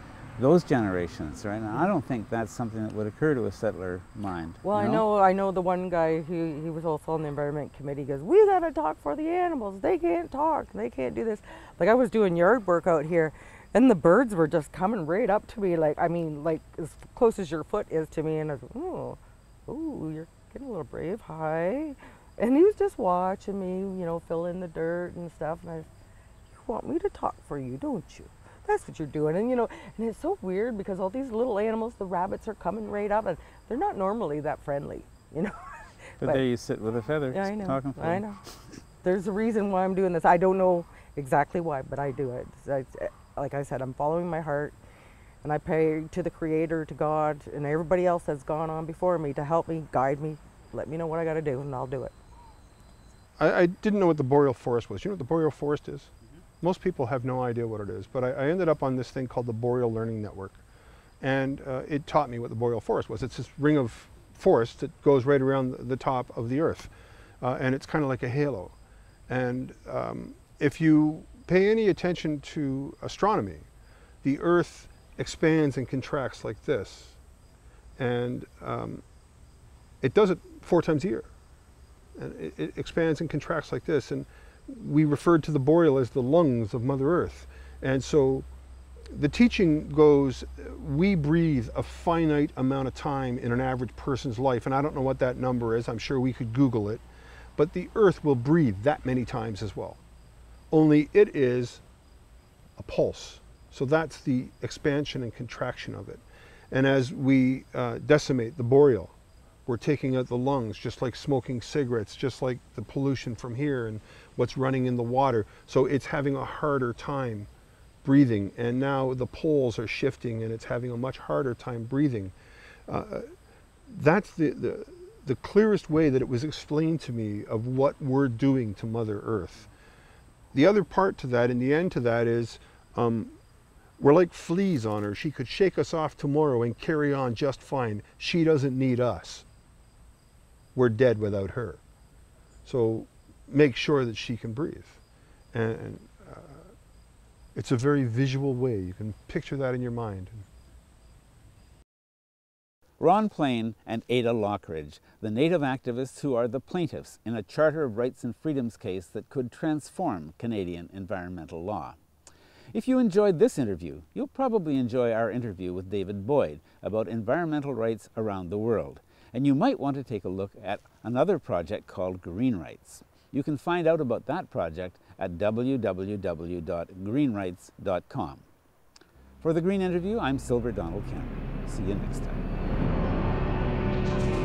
those generations, right? And I don't think that's something that would occur to a settler mind. Well, you I know, I know the one guy who he was also on the environment committee. Goes, we gotta talk for the animals. They can't talk. They can't do this. Like I was doing yard work out here, and the birds were just coming right up to me. Like I mean, like as close as your foot is to me, and I was, oh, oh, you're getting a little brave. Hi, and he was just watching me, you know, fill in the dirt and stuff. And I, you want me to talk for you, don't you? That's what you're doing. And you know, and it's so weird because all these little animals, the rabbits are coming right up and they're not normally that friendly, you know. But, but- there you sit with a feather, Yeah, I know. I know. There's a reason why I'm doing this. I don't know exactly why, but I do it. I, eh, like I said, I'm following my heart and I pray to the creator, to God, and everybody else that's gone on before me to help me, guide me, let me know what I got to do, and I'll do it. I, I didn't know what the boreal forest was. You know what the boreal forest is? Most people have no idea what it is, but I, I ended up on this thing called the Boreal Learning Network. And uh, it taught me what the boreal forest was. It's this ring of forest that goes right around the- top of the earth. Uh, and it's kind of like a halo. And um, if you pay any attention to astronomy, the earth expands and contracts like this. And um, it does it four times a year. And it, it expands and contracts like this. And we referred to the boreal as the lungs of Mother Earth. And so the teaching goes we breathe a finite amount of time in an average person's life. And I don't know what that number is. I'm sure we could Google it. But the earth will breathe that many times as well. Only it is a pulse. So that's the expansion and contraction of it. And as we uh, decimate the boreal, we're taking out the lungs, just like smoking cigarettes, just like the pollution from here and what's running in the water. So it's having a harder time breathing. And now the poles are shifting and it's having a much harder time breathing. Uh, that's the, the, the clearest way that it was explained to me of what we're doing to Mother Earth. The other part to that, and the end to that, is um, we're like fleas on her. She could shake us off tomorrow and carry on just fine. She doesn't need us. We're dead without her. So make sure that she can breathe. And, uh, it's a very visual way. You can picture that in your mind. Ron Plain and Ada Lockridge, the native activists who are the plaintiffs in a Charter of Rights and Freedoms case that could transform Canadian environmental law. If you enjoyed this interview, you'll probably enjoy our interview with David Boyd about environmental rights around the world. And you might want to take a look at another project called Green Rights. You can find out about that project at www.greenrights.com. For The Green Interview, I'm Silver Donald Cameron. See you next time.